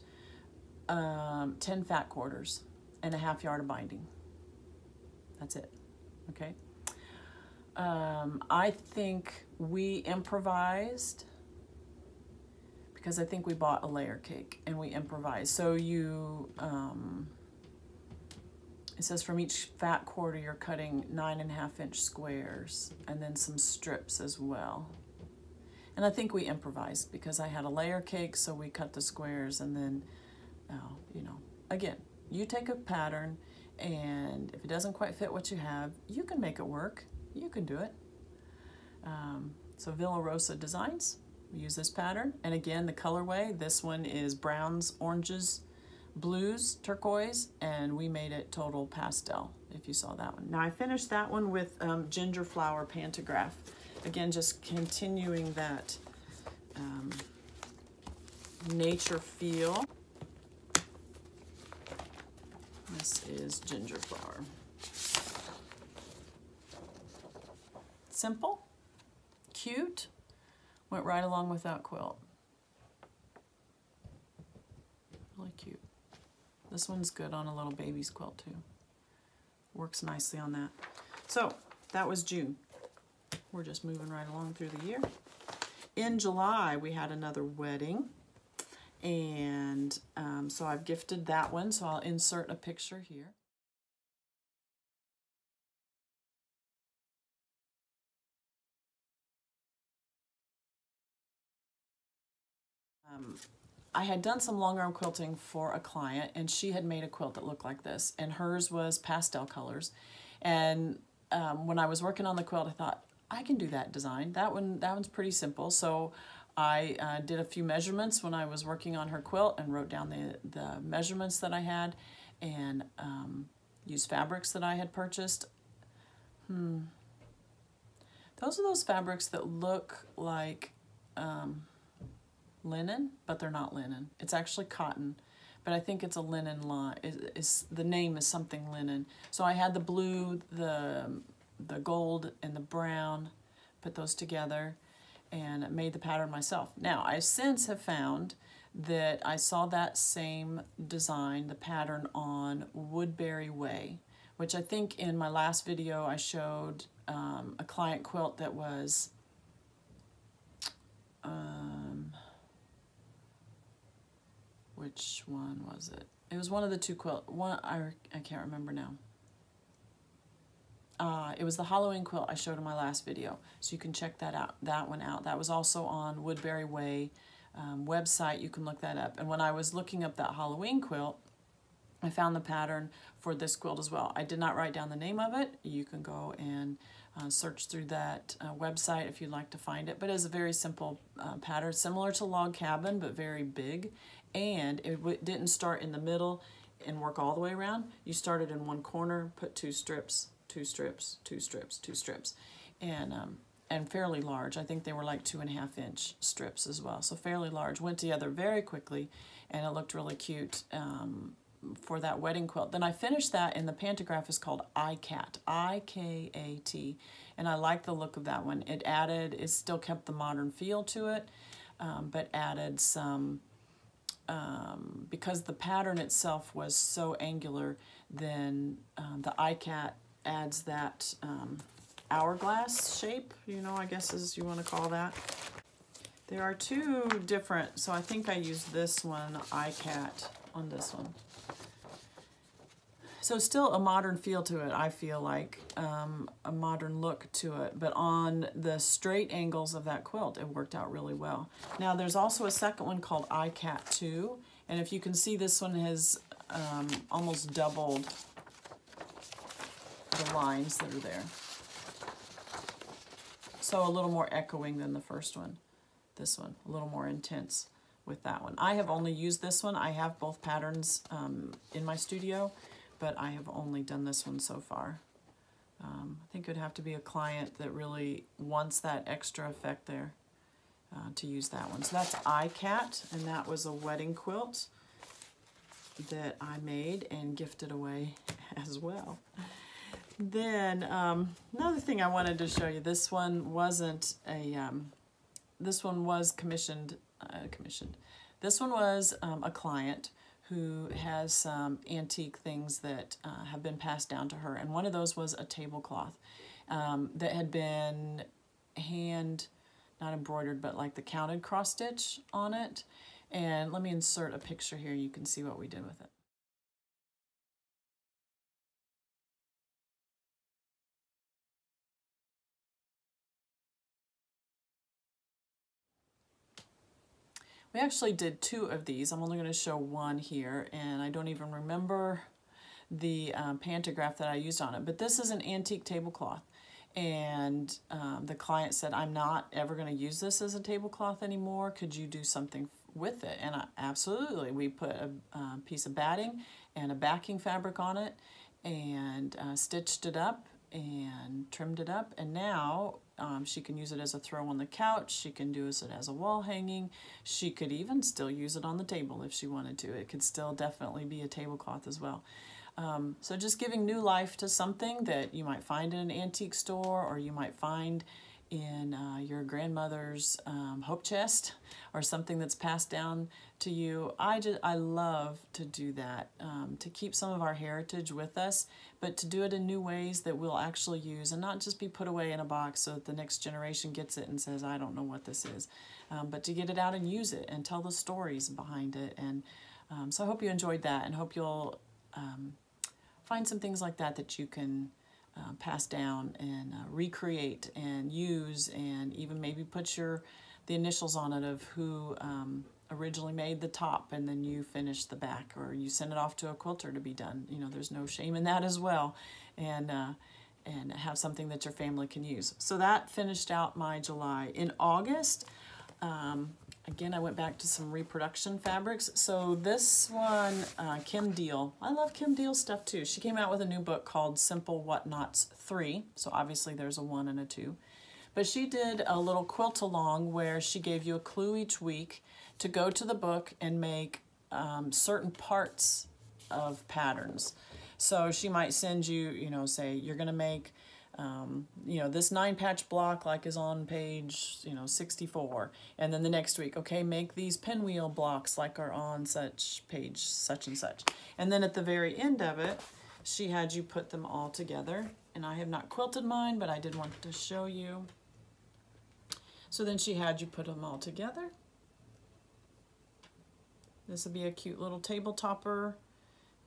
um, 10 fat quarters and a half yard of binding. That's it. Okay. Um, I think we improvised because I think we bought a layer cake and we improvised. So you, um, it says from each fat quarter you're cutting nine and a half inch squares and then some strips as well. And I think we improvised because I had a layer cake, so we cut the squares and then, uh, you know, again, you take a pattern and if it doesn't quite fit what you have, you can make it work. You can do it. Um, so Villa Rosa Designs, we use this pattern. And again, the colorway, this one is browns, oranges, blues, turquoise, and we made it total pastel, if you saw that one. Now I finished that one with um, ginger flower pantograph. Again, just continuing that um, nature feel. This is ginger flower. Simple, cute, went right along with that quilt. Really cute. This one's good on a little baby's quilt too. Works nicely on that. So that was June. We're just moving right along through the year. In July, we had another wedding. And um, so I've gifted that one, so I'll insert a picture here. Um, I had done some long arm quilting for a client and she had made a quilt that looked like this and hers was pastel colors. And um, when I was working on the quilt, I thought, I can do that design. That one, that one's pretty simple. So I uh, did a few measurements when I was working on her quilt and wrote down the, the measurements that I had and um, used fabrics that I had purchased. Hmm. Those are those fabrics that look like um, linen, but they're not linen. It's actually cotton, but I think it's a linen line. Is the name is something linen. So I had the blue, the the gold, and the brown, put those together, and made the pattern myself. Now I since have found that I saw that same design, the pattern on Woodberry Way, which I think in my last video I showed um, a client quilt that was um, which one was it? It was one of the two quilt. One I I can't remember now. Uh, it was the Halloween quilt I showed in my last video, so you can check that out. That one out. That was also on Woodberry Way um, website. You can look that up. And when I was looking up that Halloween quilt, I found the pattern for this quilt as well. I did not write down the name of it. You can go and uh, search through that uh, website if you'd like to find it. But it's a very simple uh, pattern, similar to log cabin, but very big and it didn't start in the middle and work all the way around. You started in one corner, put two strips, two strips, two strips, two strips, and um, and fairly large. I think they were like two and a half inch strips as well, so fairly large. Went together very quickly, and it looked really cute um, for that wedding quilt. Then I finished that, and the pantograph is called Ikat, I-K-A-T, and I like the look of that one. It added, it still kept the modern feel to it, um, but added some, um, because the pattern itself was so angular, then um, the Ikat adds that um, hourglass shape, you know, I guess as you want to call that. There are two different, so I think I used this one, Ikat, on this one. So still a modern feel to it, I feel like, um, a modern look to it. But on the straight angles of that quilt, it worked out really well. Now there's also a second one called Ikat 2. And if you can see, this one has um, almost doubled the lines that are there. So a little more echoing than the first one. This one, a little more intense with that one. I have only used this one. I have both patterns um, in my studio but I have only done this one so far. Um, I think it would have to be a client that really wants that extra effect there uh, to use that one. So that's Ikat, and that was a wedding quilt that I made and gifted away <laughs> as well. Then um, another thing I wanted to show you, this one wasn't a, um, this one was commissioned, uh, commissioned. This one was um, a client who has some antique things that uh, have been passed down to her. And one of those was a tablecloth um, that had been hand, not embroidered, but like the counted cross stitch on it. And let me insert a picture here. You can see what we did with it. We actually did two of these. I'm only going to show one here, and I don't even remember the um, pantograph that I used on it. But this is an antique tablecloth. And um, the client said, I'm not ever going to use this as a tablecloth anymore. Could you do something with it? And I, absolutely. We put a uh, piece of batting and a backing fabric on it and uh, stitched it up and trimmed it up. And now um, she can use it as a throw on the couch. She can use it as a wall hanging. She could even still use it on the table if she wanted to. It could still definitely be a tablecloth as well. Um, so just giving new life to something that you might find in an antique store or you might find in uh, your grandmother's um, hope chest or something that's passed down to you. I just I love to do that um, to keep some of our heritage with us, but to do it in new ways that we'll actually use and not just be put away in a box so that the next generation gets it and says I don't know what this is, um, but to get it out and use it and tell the stories behind it. And um, so I hope you enjoyed that and hope you'll um, find some things like that that you can uh, pass down and uh, recreate and use and even maybe put your the initials on it of who um, originally made the top and then you finish the back or you send it off to a quilter to be done. You know, there's no shame in that as well. And uh, and have something that your family can use. So that finished out my July. In August, um, Again, I went back to some reproduction fabrics. So this one, uh, Kim Diehl. I love Kim Diehl stuff too. She came out with a new book called Simple Whatnots 3. So obviously there's a 1 and a 2. But she did a little quilt along where she gave you a clue each week to go to the book and make um, certain parts of patterns. So she might send you, you know, say you're going to make um, you know, this nine patch block like is on page, you know, 64. And then the next week, okay, make these pinwheel blocks like are on such page such and such. And then at the very end of it, she had you put them all together. And I have not quilted mine, but I did want to show you. So then she had you put them all together. This would be a cute little table topper.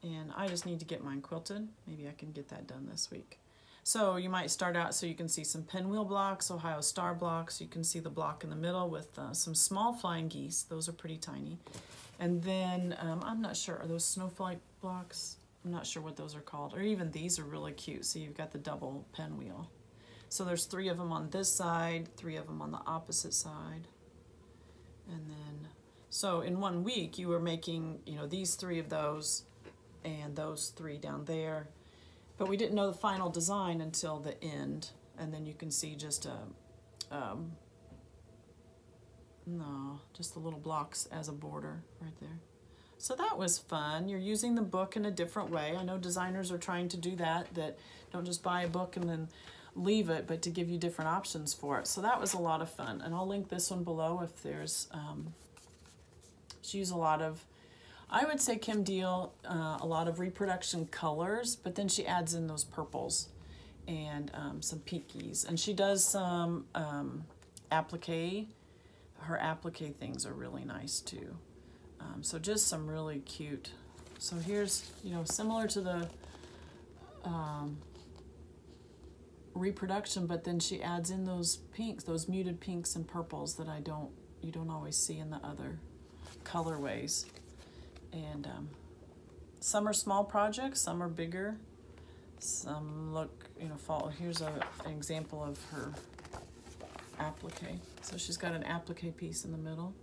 And I just need to get mine quilted. Maybe I can get that done this week. So you might start out so you can see some pinwheel blocks, Ohio Star blocks. You can see the block in the middle with uh, some small flying geese. Those are pretty tiny. And then, um, I'm not sure, are those snowflake blocks? I'm not sure what those are called. Or even these are really cute. So you've got the double pinwheel. So there's three of them on this side, three of them on the opposite side. And then, so in one week you were making, you know, these three of those and those three down there but we didn't know the final design until the end. And then you can see just a, um, no, just the little blocks as a border right there. So that was fun. You're using the book in a different way. I know designers are trying to do that, that don't just buy a book and then leave it, but to give you different options for it. So that was a lot of fun. And I'll link this one below if there's, um, she used a lot of, I would say Kim Diehl, uh, a lot of reproduction colors, but then she adds in those purples and um, some pinkies. And she does some um, applique. Her applique things are really nice too. Um, so just some really cute. So here's, you know, similar to the um, reproduction, but then she adds in those pinks, those muted pinks and purples that I don't, you don't always see in the other colorways. And um, some are small projects, some are bigger. Some look, you know, fall. Here's a, an example of her applique. So she's got an applique piece in the middle.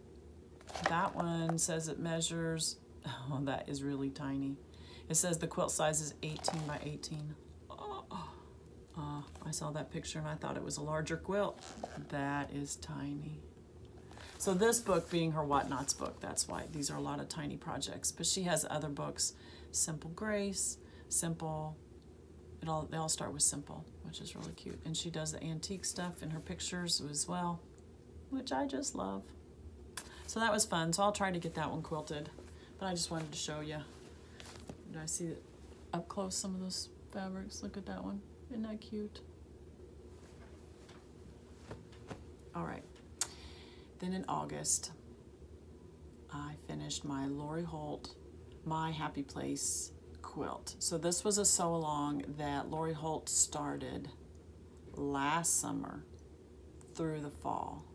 That one says it measures, <laughs> oh, that is really tiny. It says the quilt size is 18 by 18. Oh, uh, I saw that picture and I thought it was a larger quilt. That is tiny. So this book being her Whatnots book, that's why these are a lot of tiny projects. But she has other books, Simple Grace, Simple, it all, they all start with Simple, which is really cute. And she does the antique stuff in her pictures as well, which I just love. So that was fun. So I'll try to get that one quilted. But I just wanted to show you. Did I see up close, some of those fabrics? Look at that one. Isn't that cute? All right. Then in August, I finished my Lori Holt My Happy Place quilt. So this was a sew along that Lori Holt started last summer through the fall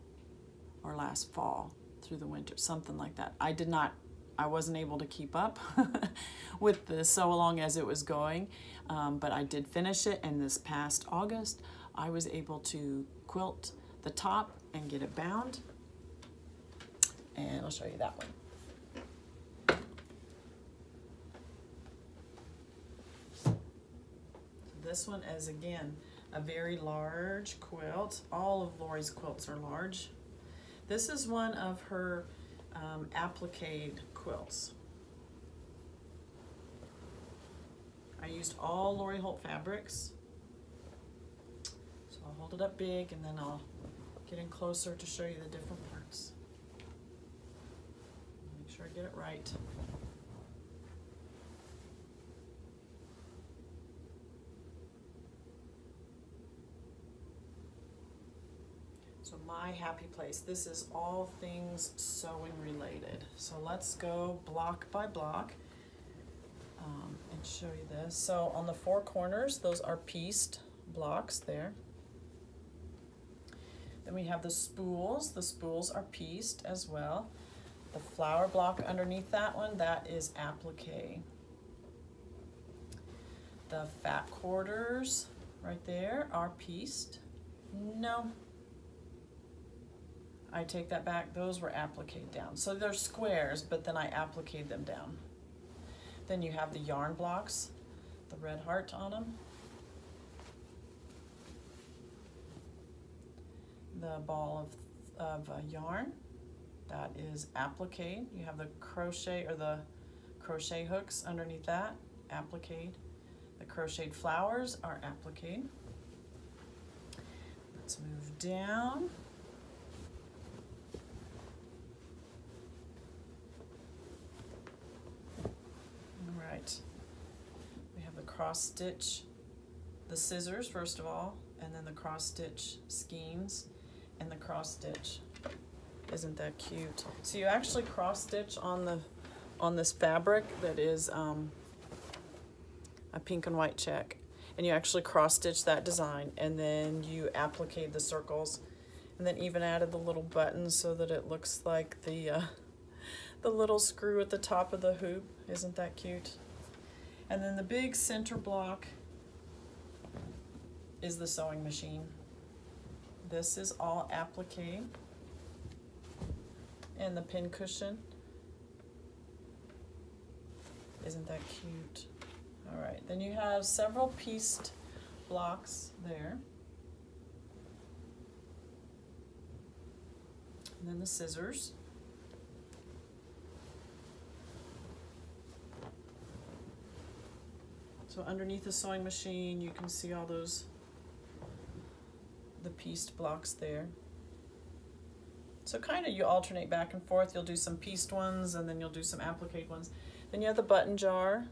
or last fall through the winter, something like that. I did not, I wasn't able to keep up <laughs> with the sew along as it was going, um, but I did finish it. And this past August, I was able to quilt the top and get it bound. And I'll show you that one. This one is again a very large quilt. All of Lori's quilts are large. This is one of her um, applique quilts. I used all Lori Holt fabrics. So I'll hold it up big and then I'll get in closer to show you the different parts. Make sure I get it right. So my happy place, this is all things sewing related. So let's go block by block um, and show you this. So on the four corners, those are pieced blocks there. Then we have the spools. The spools are pieced as well. The flower block underneath that one, that is applique. The fat quarters right there are pieced. No, I take that back, those were applique down. So they're squares, but then I applique them down. Then you have the yarn blocks, the red heart on them. The ball of, of uh, yarn, that is applique. You have the crochet or the crochet hooks underneath that, applique. The crocheted flowers are applique. Let's move down. All right, we have the cross stitch the scissors first of all, and then the cross stitch skeins and the cross stitch. Isn't that cute? So you actually cross stitch on the on this fabric that is um, a pink and white check. And you actually cross stitch that design and then you applique the circles and then even added the little buttons so that it looks like the uh, <laughs> the little screw at the top of the hoop. Isn't that cute? And then the big center block is the sewing machine. This is all applique. And the pin cushion. Isn't that cute? All right, then you have several pieced blocks there. And then the scissors. So underneath the sewing machine, you can see all those the pieced blocks there. So kind of you alternate back and forth. You'll do some pieced ones and then you'll do some applique ones. Then you have the button jar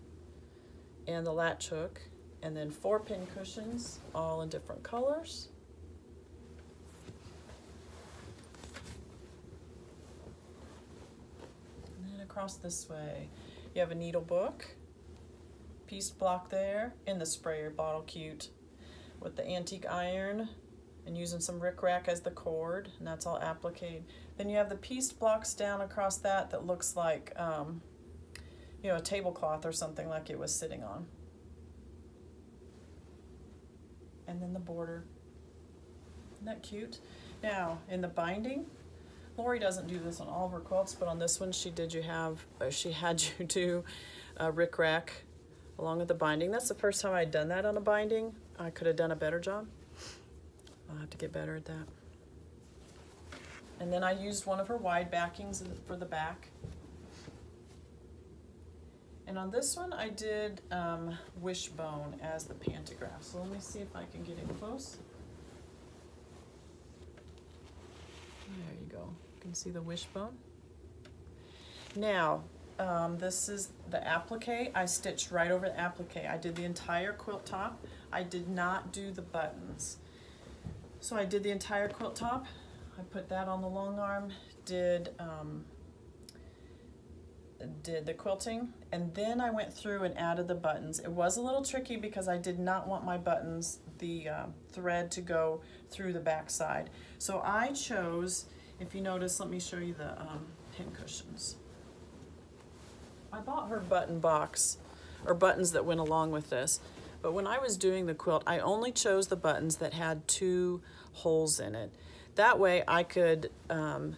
and the latch hook and then four pin cushions all in different colors. And then across this way you have a needle book, pieced block there in the sprayer bottle cute with the antique iron and using some rickrack as the cord, and that's all applique. Then you have the pieced blocks down across that that looks like, um, you know, a tablecloth or something like it was sitting on. And then the border. Isn't that cute? Now, in the binding, Lori doesn't do this on all of her quilts, but on this one she did you have, uh, she had <laughs> you do a rickrack along with the binding. That's the first time I'd done that on a binding. I could have done a better job. I'll have to get better at that. And then I used one of her wide backings for the back. And on this one, I did um, wishbone as the pantograph. So let me see if I can get in close. There you go. You can see the wishbone. Now, um, this is the applique. I stitched right over the applique. I did the entire quilt top. I did not do the buttons. So I did the entire quilt top. I put that on the long arm, did um, did the quilting, and then I went through and added the buttons. It was a little tricky because I did not want my buttons, the uh, thread to go through the back side. So I chose, if you notice, let me show you the um, pin cushions. I bought her button box, or buttons that went along with this. But when I was doing the quilt, I only chose the buttons that had two holes in it. That way I could, um,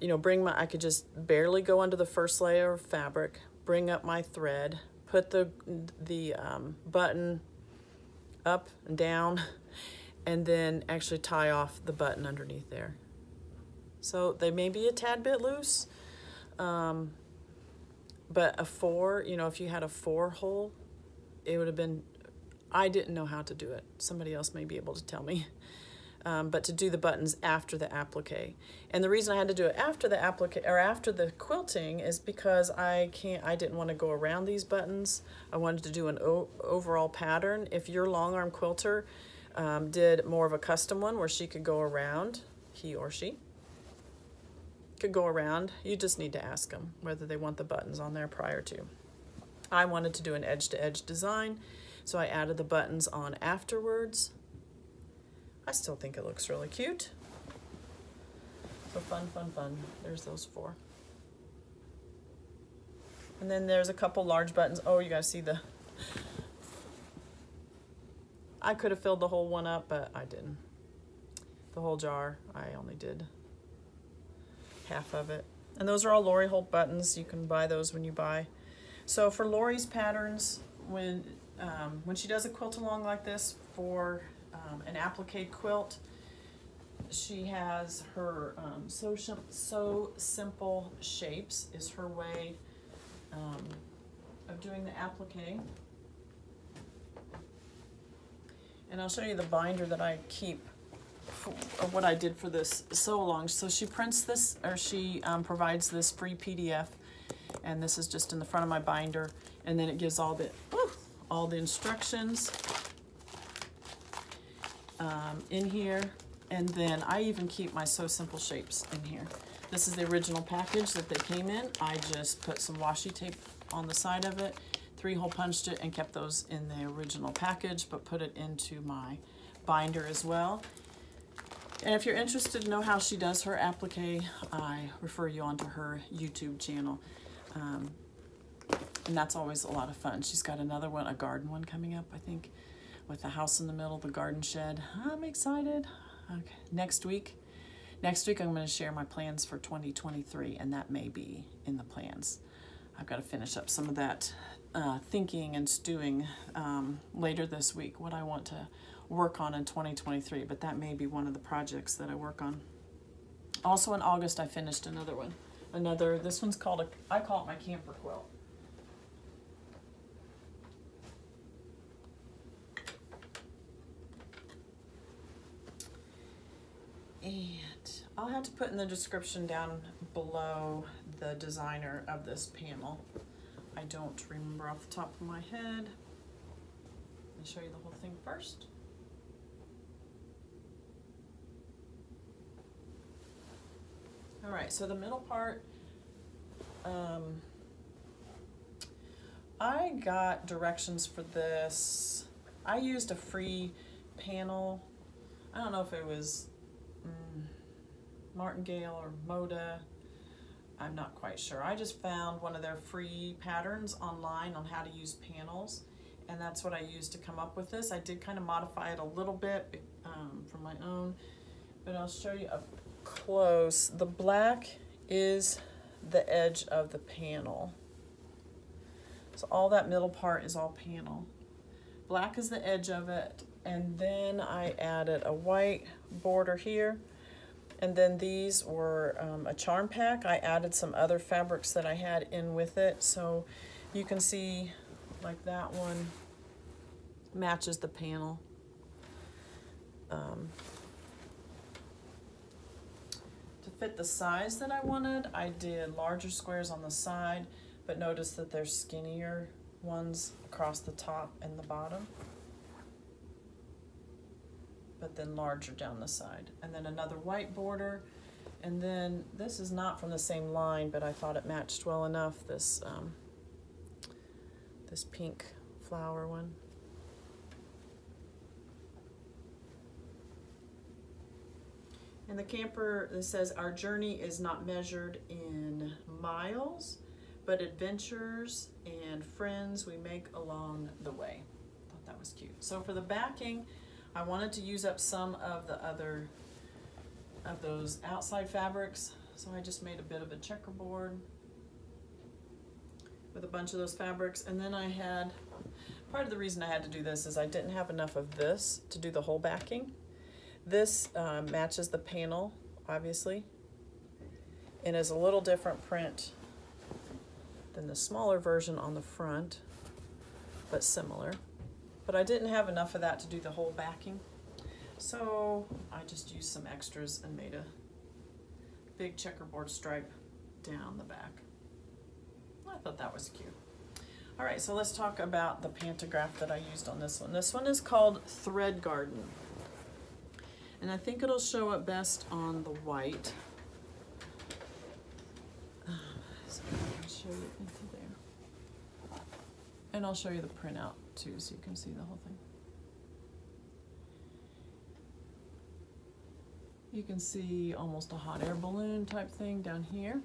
you know, bring my, I could just barely go under the first layer of fabric, bring up my thread, put the, the um, button up and down, and then actually tie off the button underneath there. So they may be a tad bit loose, um, but a four, you know, if you had a four hole, it would have been I didn't know how to do it. Somebody else may be able to tell me. Um, but to do the buttons after the applique. And the reason I had to do it after the applique or after the quilting is because I can't I didn't want to go around these buttons. I wanted to do an overall pattern. If your long arm quilter um, did more of a custom one where she could go around, he or she could go around, you just need to ask them whether they want the buttons on there prior to. I wanted to do an edge to edge design so I added the buttons on afterwards. I still think it looks really cute. So fun, fun, fun. There's those four. And then there's a couple large buttons. Oh, you guys see the... I could have filled the whole one up, but I didn't. The whole jar, I only did half of it. And those are all Lori Holt buttons. You can buy those when you buy. So for Lori's patterns, when um, when she does a quilt along like this for um, an applique quilt, she has her um, so, so simple shapes is her way um, of doing the applique. And I'll show you the binder that I keep of what I did for this so long. So she prints this, or she um, provides this free PDF, and this is just in the front of my binder, and then it gives all the, all the instructions um, in here. And then I even keep my So Simple shapes in here. This is the original package that they came in. I just put some washi tape on the side of it, three hole punched it and kept those in the original package, but put it into my binder as well. And if you're interested to know how she does her applique, I refer you on to her YouTube channel. Um, and that's always a lot of fun. She's got another one, a garden one coming up, I think, with the house in the middle, the garden shed. I'm excited. Okay, next week, next week I'm going to share my plans for 2023, and that may be in the plans. I've got to finish up some of that uh, thinking and stewing um, later this week, what I want to work on in 2023, but that may be one of the projects that I work on. Also in August, I finished another one. Another, this one's called, a, I call it my camper quilt. And I'll have to put in the description down below the designer of this panel. I don't remember off the top of my head. Let me show you the whole thing first. All right, so the middle part, um, I got directions for this. I used a free panel. I don't know if it was mm, Martingale or Moda. I'm not quite sure. I just found one of their free patterns online on how to use panels and that's what I used to come up with this. I did kind of modify it a little bit um, from my own, but I'll show you up close. The black is the edge of the panel. So all that middle part is all panel. Black is the edge of it. And then I added a white border here. And then these were um, a charm pack. I added some other fabrics that I had in with it. So you can see like that one matches the panel. Um, to fit the size that I wanted, I did larger squares on the side, but notice that there's skinnier ones across the top and the bottom. But then larger down the side. And then another white border. And then this is not from the same line, but I thought it matched well enough, this, um, this pink flower one. And the camper that says our journey is not measured in miles, but adventures and friends we make along the way. Thought that was cute. So for the backing, I wanted to use up some of the other of those outside fabrics. So I just made a bit of a checkerboard with a bunch of those fabrics. And then I had, part of the reason I had to do this is I didn't have enough of this to do the whole backing. This uh, matches the panel, obviously, and is a little different print than the smaller version on the front, but similar. But I didn't have enough of that to do the whole backing, so I just used some extras and made a big checkerboard stripe down the back. I thought that was cute. All right, so let's talk about the pantograph that I used on this one. This one is called Thread Garden. And I think it'll show up best on the white. Um, so I'll show you into there. And I'll show you the printout too so you can see the whole thing. You can see almost a hot air balloon type thing down here.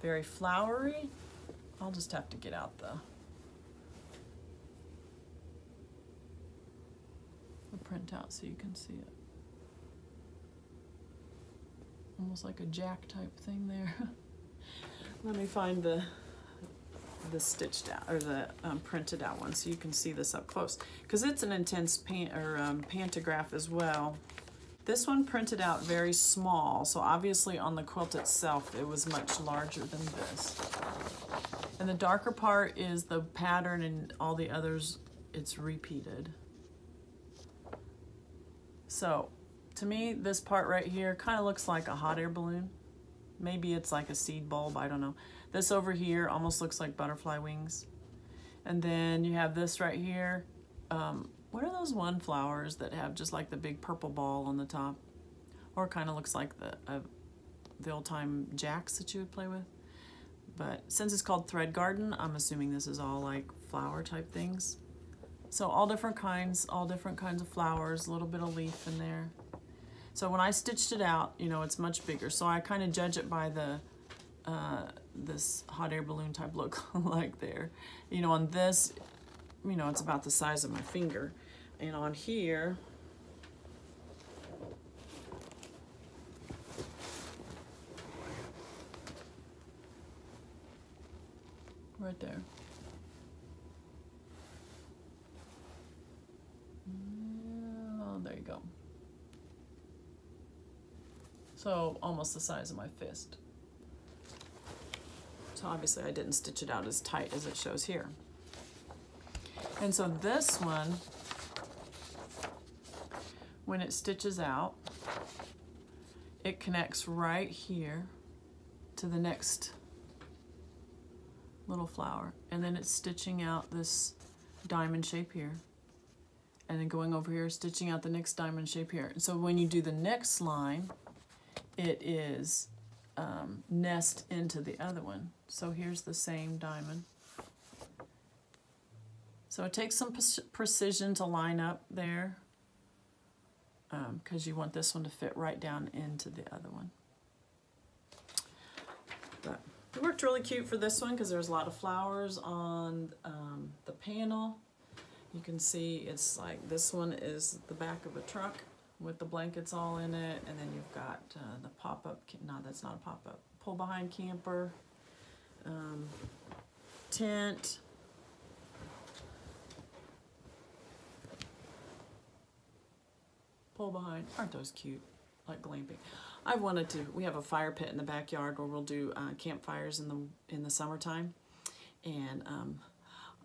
Very flowery. I'll just have to get out the print out so you can see it. Almost like a jack type thing there. <laughs> Let me find the the stitched out or the um, printed out one so you can see this up close because it's an intense paint or um, pantograph as well. This one printed out very small, so obviously on the quilt itself it was much larger than this. And the darker part is the pattern and all the others it's repeated. So to me, this part right here kind of looks like a hot air balloon. Maybe it's like a seed bulb, I don't know. This over here almost looks like butterfly wings. And then you have this right here. Um, what are those one flowers that have just like the big purple ball on the top? Or kind of looks like the, uh, the old time jacks that you would play with. But since it's called Thread Garden, I'm assuming this is all like flower type things. So all different kinds, all different kinds of flowers, a little bit of leaf in there. So when I stitched it out, you know, it's much bigger. So I kind of judge it by the, uh, this hot air balloon type look <laughs> like there. You know, on this, you know, it's about the size of my finger. And on here, right there. Mm, oh, there you go. So almost the size of my fist. Obviously I didn't stitch it out as tight as it shows here. And so this one, when it stitches out, it connects right here to the next little flower. And then it's stitching out this diamond shape here. And then going over here, stitching out the next diamond shape here. And so when you do the next line, it is um, nest into the other one. So here's the same diamond. So it takes some precision to line up there because um, you want this one to fit right down into the other one. But it worked really cute for this one because there's a lot of flowers on um, the panel. You can see it's like this one is the back of a truck with the blankets all in it and then you've got uh, the pop-up, no that's not a pop-up, pull behind camper, um, tent, pull behind. Aren't those cute? Like glamping. I've wanted to, we have a fire pit in the backyard where we'll do uh, campfires in the in the summertime. And um,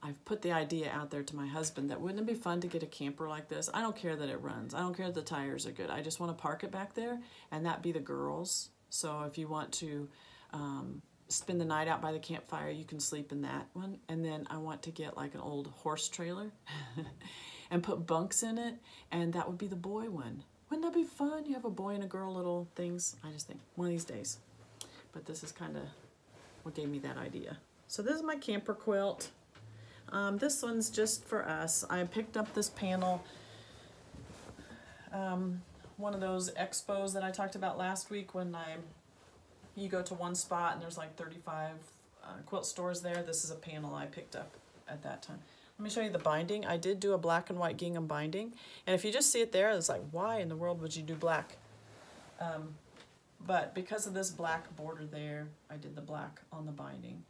I've put the idea out there to my husband that wouldn't it be fun to get a camper like this? I don't care that it runs. I don't care that the tires are good. I just want to park it back there and that be the girls. So if you want to um, spend the night out by the campfire, you can sleep in that one. And then I want to get like an old horse trailer <laughs> and put bunks in it, and that would be the boy one. Wouldn't that be fun? You have a boy and a girl little things. I just think one of these days. But this is kind of what gave me that idea. So this is my camper quilt. Um, this one's just for us. I picked up this panel, um, one of those expos that I talked about last week when I, you go to one spot and there's like 35 uh, quilt stores there. This is a panel I picked up at that time. Let me show you the binding. I did do a black and white gingham binding. And if you just see it there, it's like, why in the world would you do black? Um, but because of this black border there, I did the black on the binding.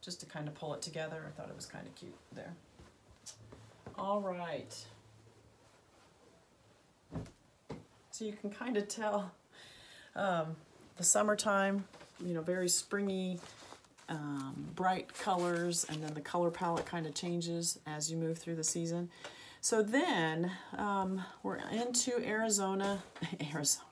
Just to kind of pull it together. I thought it was kind of cute there. All right. So you can kind of tell um, the summertime, you know, very springy, um, bright colors and then the color palette kind of changes as you move through the season. So then um, we're into Arizona, <laughs> Arizona,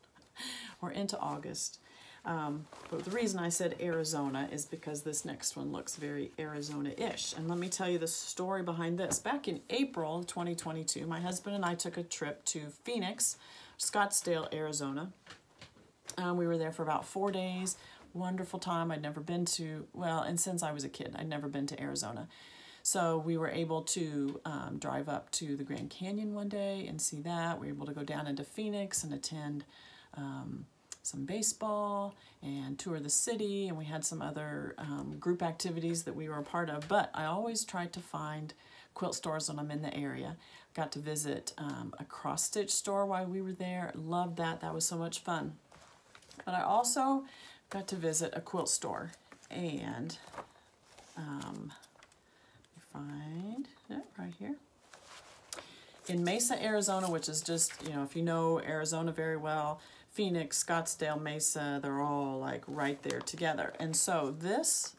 we're into August. Um, but the reason I said Arizona is because this next one looks very Arizona-ish. And let me tell you the story behind this. Back in April 2022, my husband and I took a trip to Phoenix, Scottsdale, Arizona. Um, we were there for about four days wonderful time. I'd never been to, well, and since I was a kid, I'd never been to Arizona. So we were able to um, drive up to the Grand Canyon one day and see that. We were able to go down into Phoenix and attend um, some baseball and tour the city. And we had some other um, group activities that we were a part of. But I always tried to find quilt stores when I'm in the area. Got to visit um, a cross stitch store while we were there. Loved that. That was so much fun. But I also got to visit a quilt store and um, find it right here in Mesa, Arizona, which is just, you know, if you know Arizona very well, Phoenix, Scottsdale, Mesa, they're all like right there together. And so this,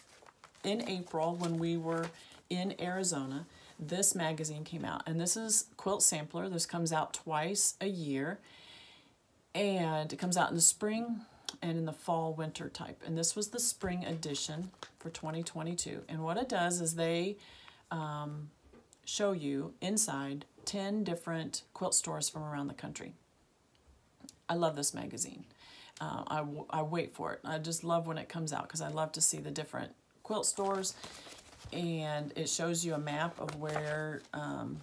in April, when we were in Arizona, this magazine came out. And this is Quilt Sampler. This comes out twice a year. And it comes out in the spring and in the fall winter type. And this was the spring edition for 2022. And what it does is they um, show you inside 10 different quilt stores from around the country. I love this magazine. Uh, I, I wait for it. I just love when it comes out because I love to see the different quilt stores. And it shows you a map of where, um,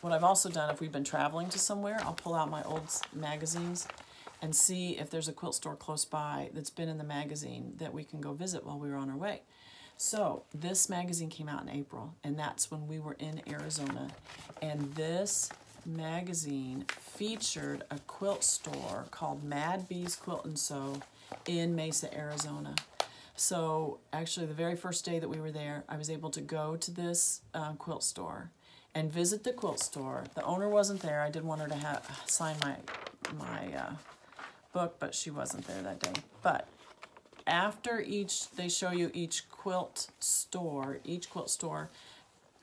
what I've also done if we've been traveling to somewhere, I'll pull out my old magazines and see if there's a quilt store close by that's been in the magazine that we can go visit while we were on our way. So this magazine came out in April, and that's when we were in Arizona. And this magazine featured a quilt store called Mad Bees Quilt and Sew in Mesa, Arizona. So actually the very first day that we were there, I was able to go to this uh, quilt store and visit the quilt store. The owner wasn't there. I did want her to have sign my my uh, book, but she wasn't there that day. But after each, they show you each quilt store, each quilt store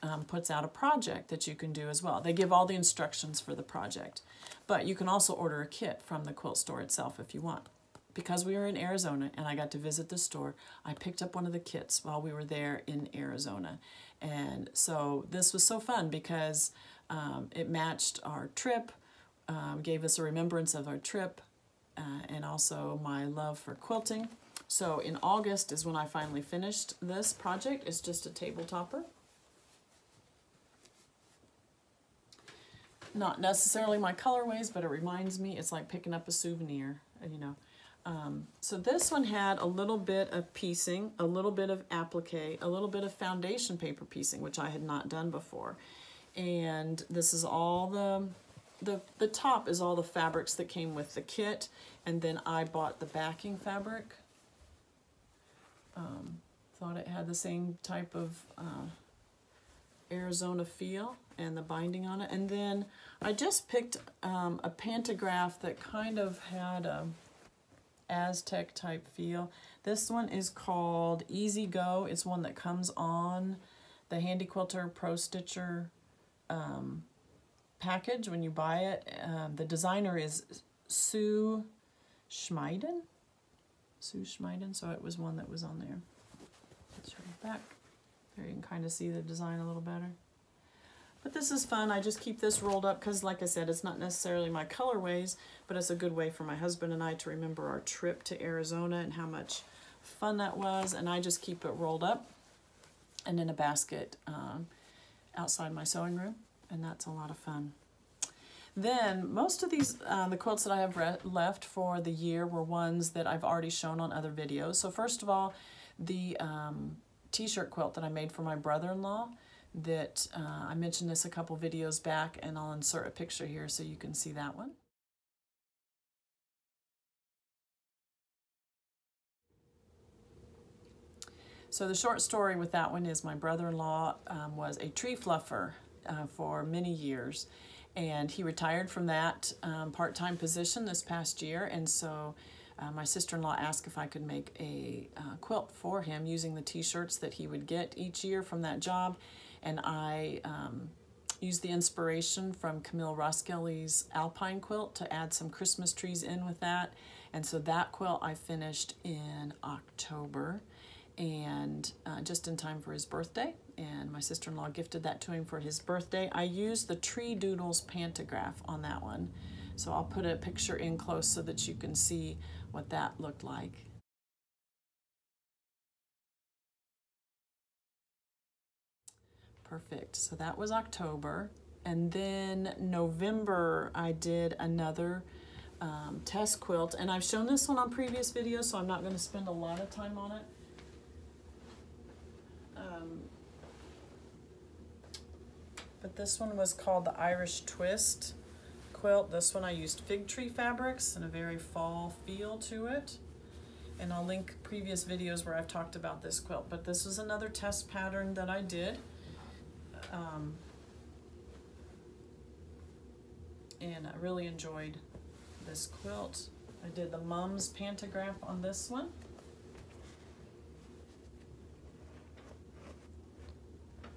um, puts out a project that you can do as well. They give all the instructions for the project, but you can also order a kit from the quilt store itself if you want. Because we were in Arizona and I got to visit the store, I picked up one of the kits while we were there in Arizona. And so this was so fun because um, it matched our trip, um, gave us a remembrance of our trip, uh, and also my love for quilting. So in August is when I finally finished this project. It's just a table topper. Not necessarily my colorways, but it reminds me, it's like picking up a souvenir, you know. Um, so this one had a little bit of piecing, a little bit of applique, a little bit of foundation paper piecing, which I had not done before. And this is all the, the, the top is all the fabrics that came with the kit. And then I bought the backing fabric. Um, thought it had the same type of uh, Arizona feel and the binding on it. And then I just picked um, a pantograph that kind of had a Aztec type feel. This one is called Easy Go. It's one that comes on the Handy Quilter Pro Stitcher um, package when you buy it. Um, the designer is Sue Schmeiden. Sue Schmeiden, so it was one that was on there. Let's show you back. There you can kind of see the design a little better. But this is fun. I just keep this rolled up because, like I said, it's not necessarily my colorways, but it's a good way for my husband and I to remember our trip to Arizona and how much fun that was. And I just keep it rolled up and in a basket um, outside my sewing room. And that's a lot of fun. Then most of these, uh, the quilts that I have left for the year were ones that I've already shown on other videos. So first of all, the um, t-shirt quilt that I made for my brother-in-law that uh, I mentioned this a couple videos back and I'll insert a picture here so you can see that one. So the short story with that one is my brother-in-law um, was a tree fluffer uh, for many years and he retired from that um, part-time position this past year and so uh, my sister-in-law asked if I could make a uh, quilt for him using the t-shirts that he would get each year from that job and I um, used the inspiration from Camille Roskelley's Alpine quilt to add some Christmas trees in with that. And so that quilt I finished in October and uh, just in time for his birthday. And my sister-in-law gifted that to him for his birthday. I used the Tree Doodles pantograph on that one. So I'll put a picture in close so that you can see what that looked like. Perfect. So that was October. And then November, I did another um, test quilt. And I've shown this one on previous videos, so I'm not going to spend a lot of time on it. Um, but this one was called the Irish Twist quilt. This one I used fig tree fabrics and a very fall feel to it. And I'll link previous videos where I've talked about this quilt. But this is another test pattern that I did um, and I really enjoyed this quilt. I did the Mums pantograph on this one.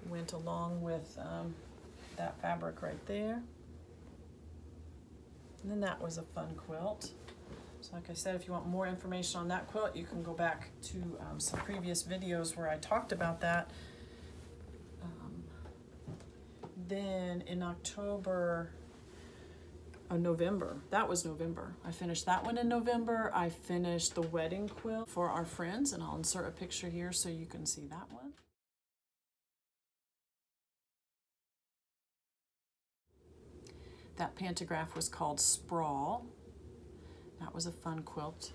Went along with um, that fabric right there. And then that was a fun quilt. So like I said, if you want more information on that quilt, you can go back to um, some previous videos where I talked about that then in October, oh, November, that was November. I finished that one in November. I finished the wedding quilt for our friends, and I'll insert a picture here so you can see that one. That pantograph was called Sprawl. That was a fun quilt.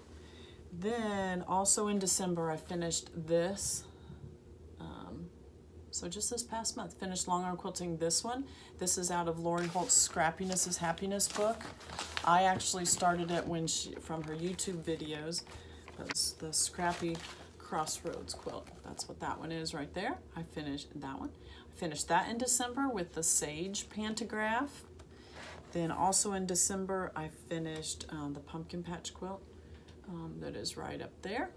Then also in December, I finished this um, so just this past month, finished long arm quilting this one. This is out of Lori Holt's Scrappiness is Happiness book. I actually started it when she, from her YouTube videos. That's the Scrappy Crossroads quilt. That's what that one is right there. I finished that one. I finished that in December with the Sage Pantograph. Then also in December, I finished um, the Pumpkin Patch quilt um, that is right up there.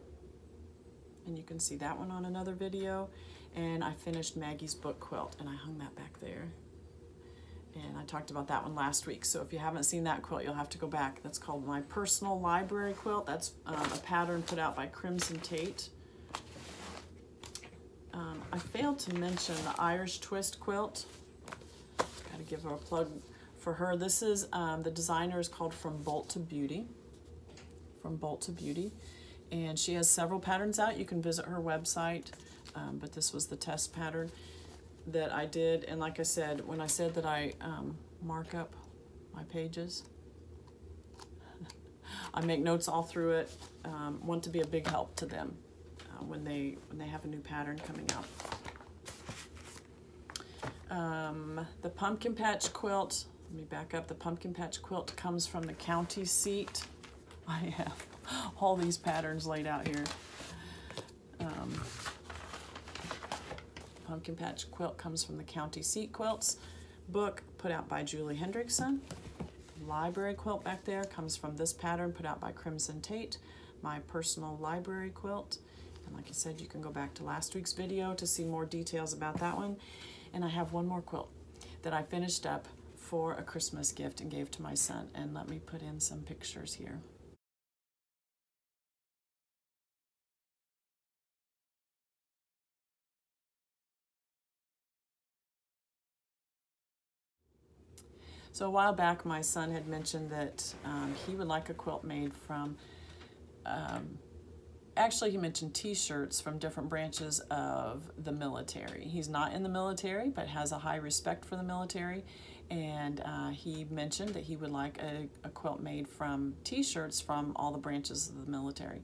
And you can see that one on another video. and I finished Maggie's book quilt and I hung that back there. And I talked about that one last week. So if you haven't seen that quilt, you'll have to go back. That's called my personal library quilt. That's um, a pattern put out by Crimson Tate. Um, I failed to mention the Irish Twist quilt. Got to give her a plug for her. This is, um, the designer is called From Bolt to Beauty. From Bolt to Beauty. And she has several patterns out. You can visit her website, um, but this was the test pattern that I did. And like I said, when I said that I um, mark up my pages, <laughs> I make notes all through it. Um, want to be a big help to them uh, when they when they have a new pattern coming out. Um, the pumpkin patch quilt. Let me back up. The pumpkin patch quilt comes from the county seat. <laughs> I have all these patterns laid out here. Um, Pumpkin Patch quilt comes from the County Seat Quilts book put out by Julie Hendricksen. Library quilt back there comes from this pattern put out by Crimson Tate, my personal library quilt. And like I said, you can go back to last week's video to see more details about that one. And I have one more quilt that I finished up for a Christmas gift and gave to my son. And let me put in some pictures here. So a while back, my son had mentioned that um, he would like a quilt made from, um, actually he mentioned t-shirts from different branches of the military. He's not in the military, but has a high respect for the military. And uh, he mentioned that he would like a, a quilt made from t-shirts from all the branches of the military.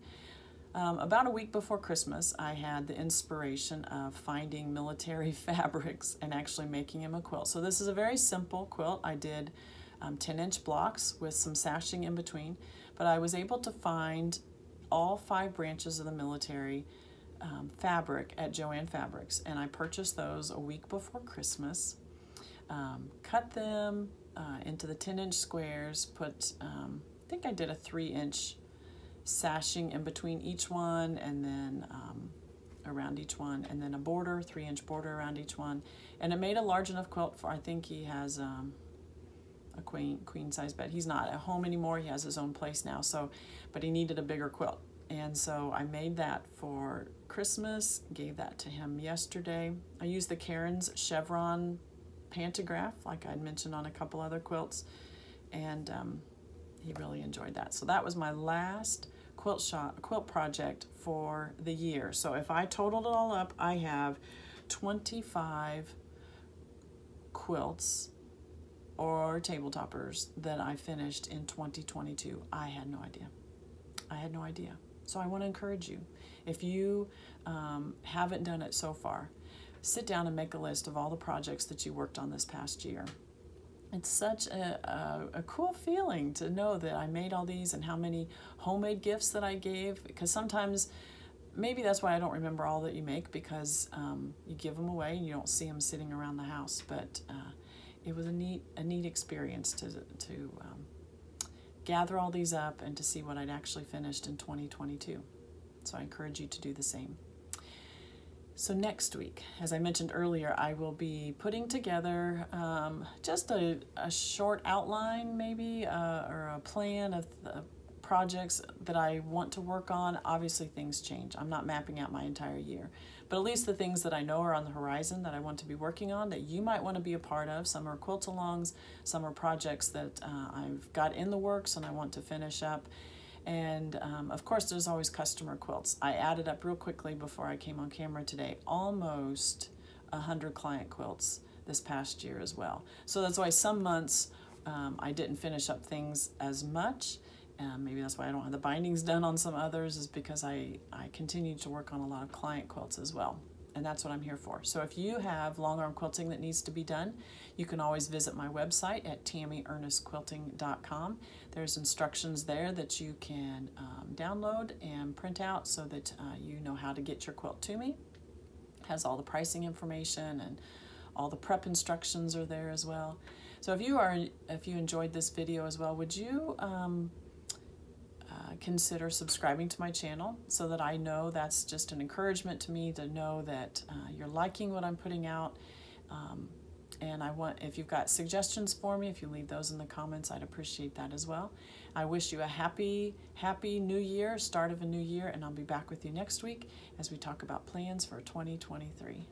Um, about a week before Christmas, I had the inspiration of finding military <laughs> fabrics and actually making him a quilt. So this is a very simple quilt. I did um, 10 inch blocks with some sashing in between, but I was able to find all five branches of the military um, fabric at Joann Fabrics, and I purchased those a week before Christmas. Um, cut them uh, into the 10 inch squares, put, um, I think I did a three inch sashing in between each one and then um, around each one and then a border three inch border around each one. And it made a large enough quilt for I think he has um, a queen queen size bed. He's not at home anymore. He has his own place now so but he needed a bigger quilt. And so I made that for Christmas gave that to him yesterday. I used the Karen's chevron pantograph like I'd mentioned on a couple other quilts and um, he really enjoyed that. So that was my last quilt shop quilt project for the year. So if I totaled it all up, I have 25 quilts or table toppers that I finished in 2022. I had no idea. I had no idea. So I want to encourage you. If you um, haven't done it so far, sit down and make a list of all the projects that you worked on this past year it's such a, a, a, cool feeling to know that I made all these and how many homemade gifts that I gave because sometimes maybe that's why I don't remember all that you make because um, you give them away and you don't see them sitting around the house but uh, it was a neat a neat experience to, to um, gather all these up and to see what I'd actually finished in 2022 so I encourage you to do the same. So next week, as I mentioned earlier, I will be putting together um, just a, a, short outline maybe uh, or a plan of the projects that I want to work on. Obviously things change. I'm not mapping out my entire year, but at least the things that I know are on the horizon that I want to be working on that you might want to be a part of. Some are quilt-alongs, some are projects that uh, I've got in the works and I want to finish up and um, of course, there's always customer quilts. I added up real quickly before I came on camera today, almost 100 client quilts this past year as well. So that's why some months um, I didn't finish up things as much. Um, maybe that's why I don't have the bindings done on some others is because I, I continued to work on a lot of client quilts as well and that's what I'm here for. So if you have long arm quilting that needs to be done, you can always visit my website at tammieearnestquilting.com. There's instructions there that you can um, download and print out so that uh, you know how to get your quilt to me. It has all the pricing information and all the prep instructions are there as well. So if you are if you enjoyed this video as well, would you um, uh, consider subscribing to my channel so that I know that's just an encouragement to me to know that uh, you're liking what I'm putting out. Um, and I want, if you've got suggestions for me, if you leave those in the comments, I'd appreciate that as well. I wish you a happy, happy new year, start of a new year, and I'll be back with you next week as we talk about plans for 2023.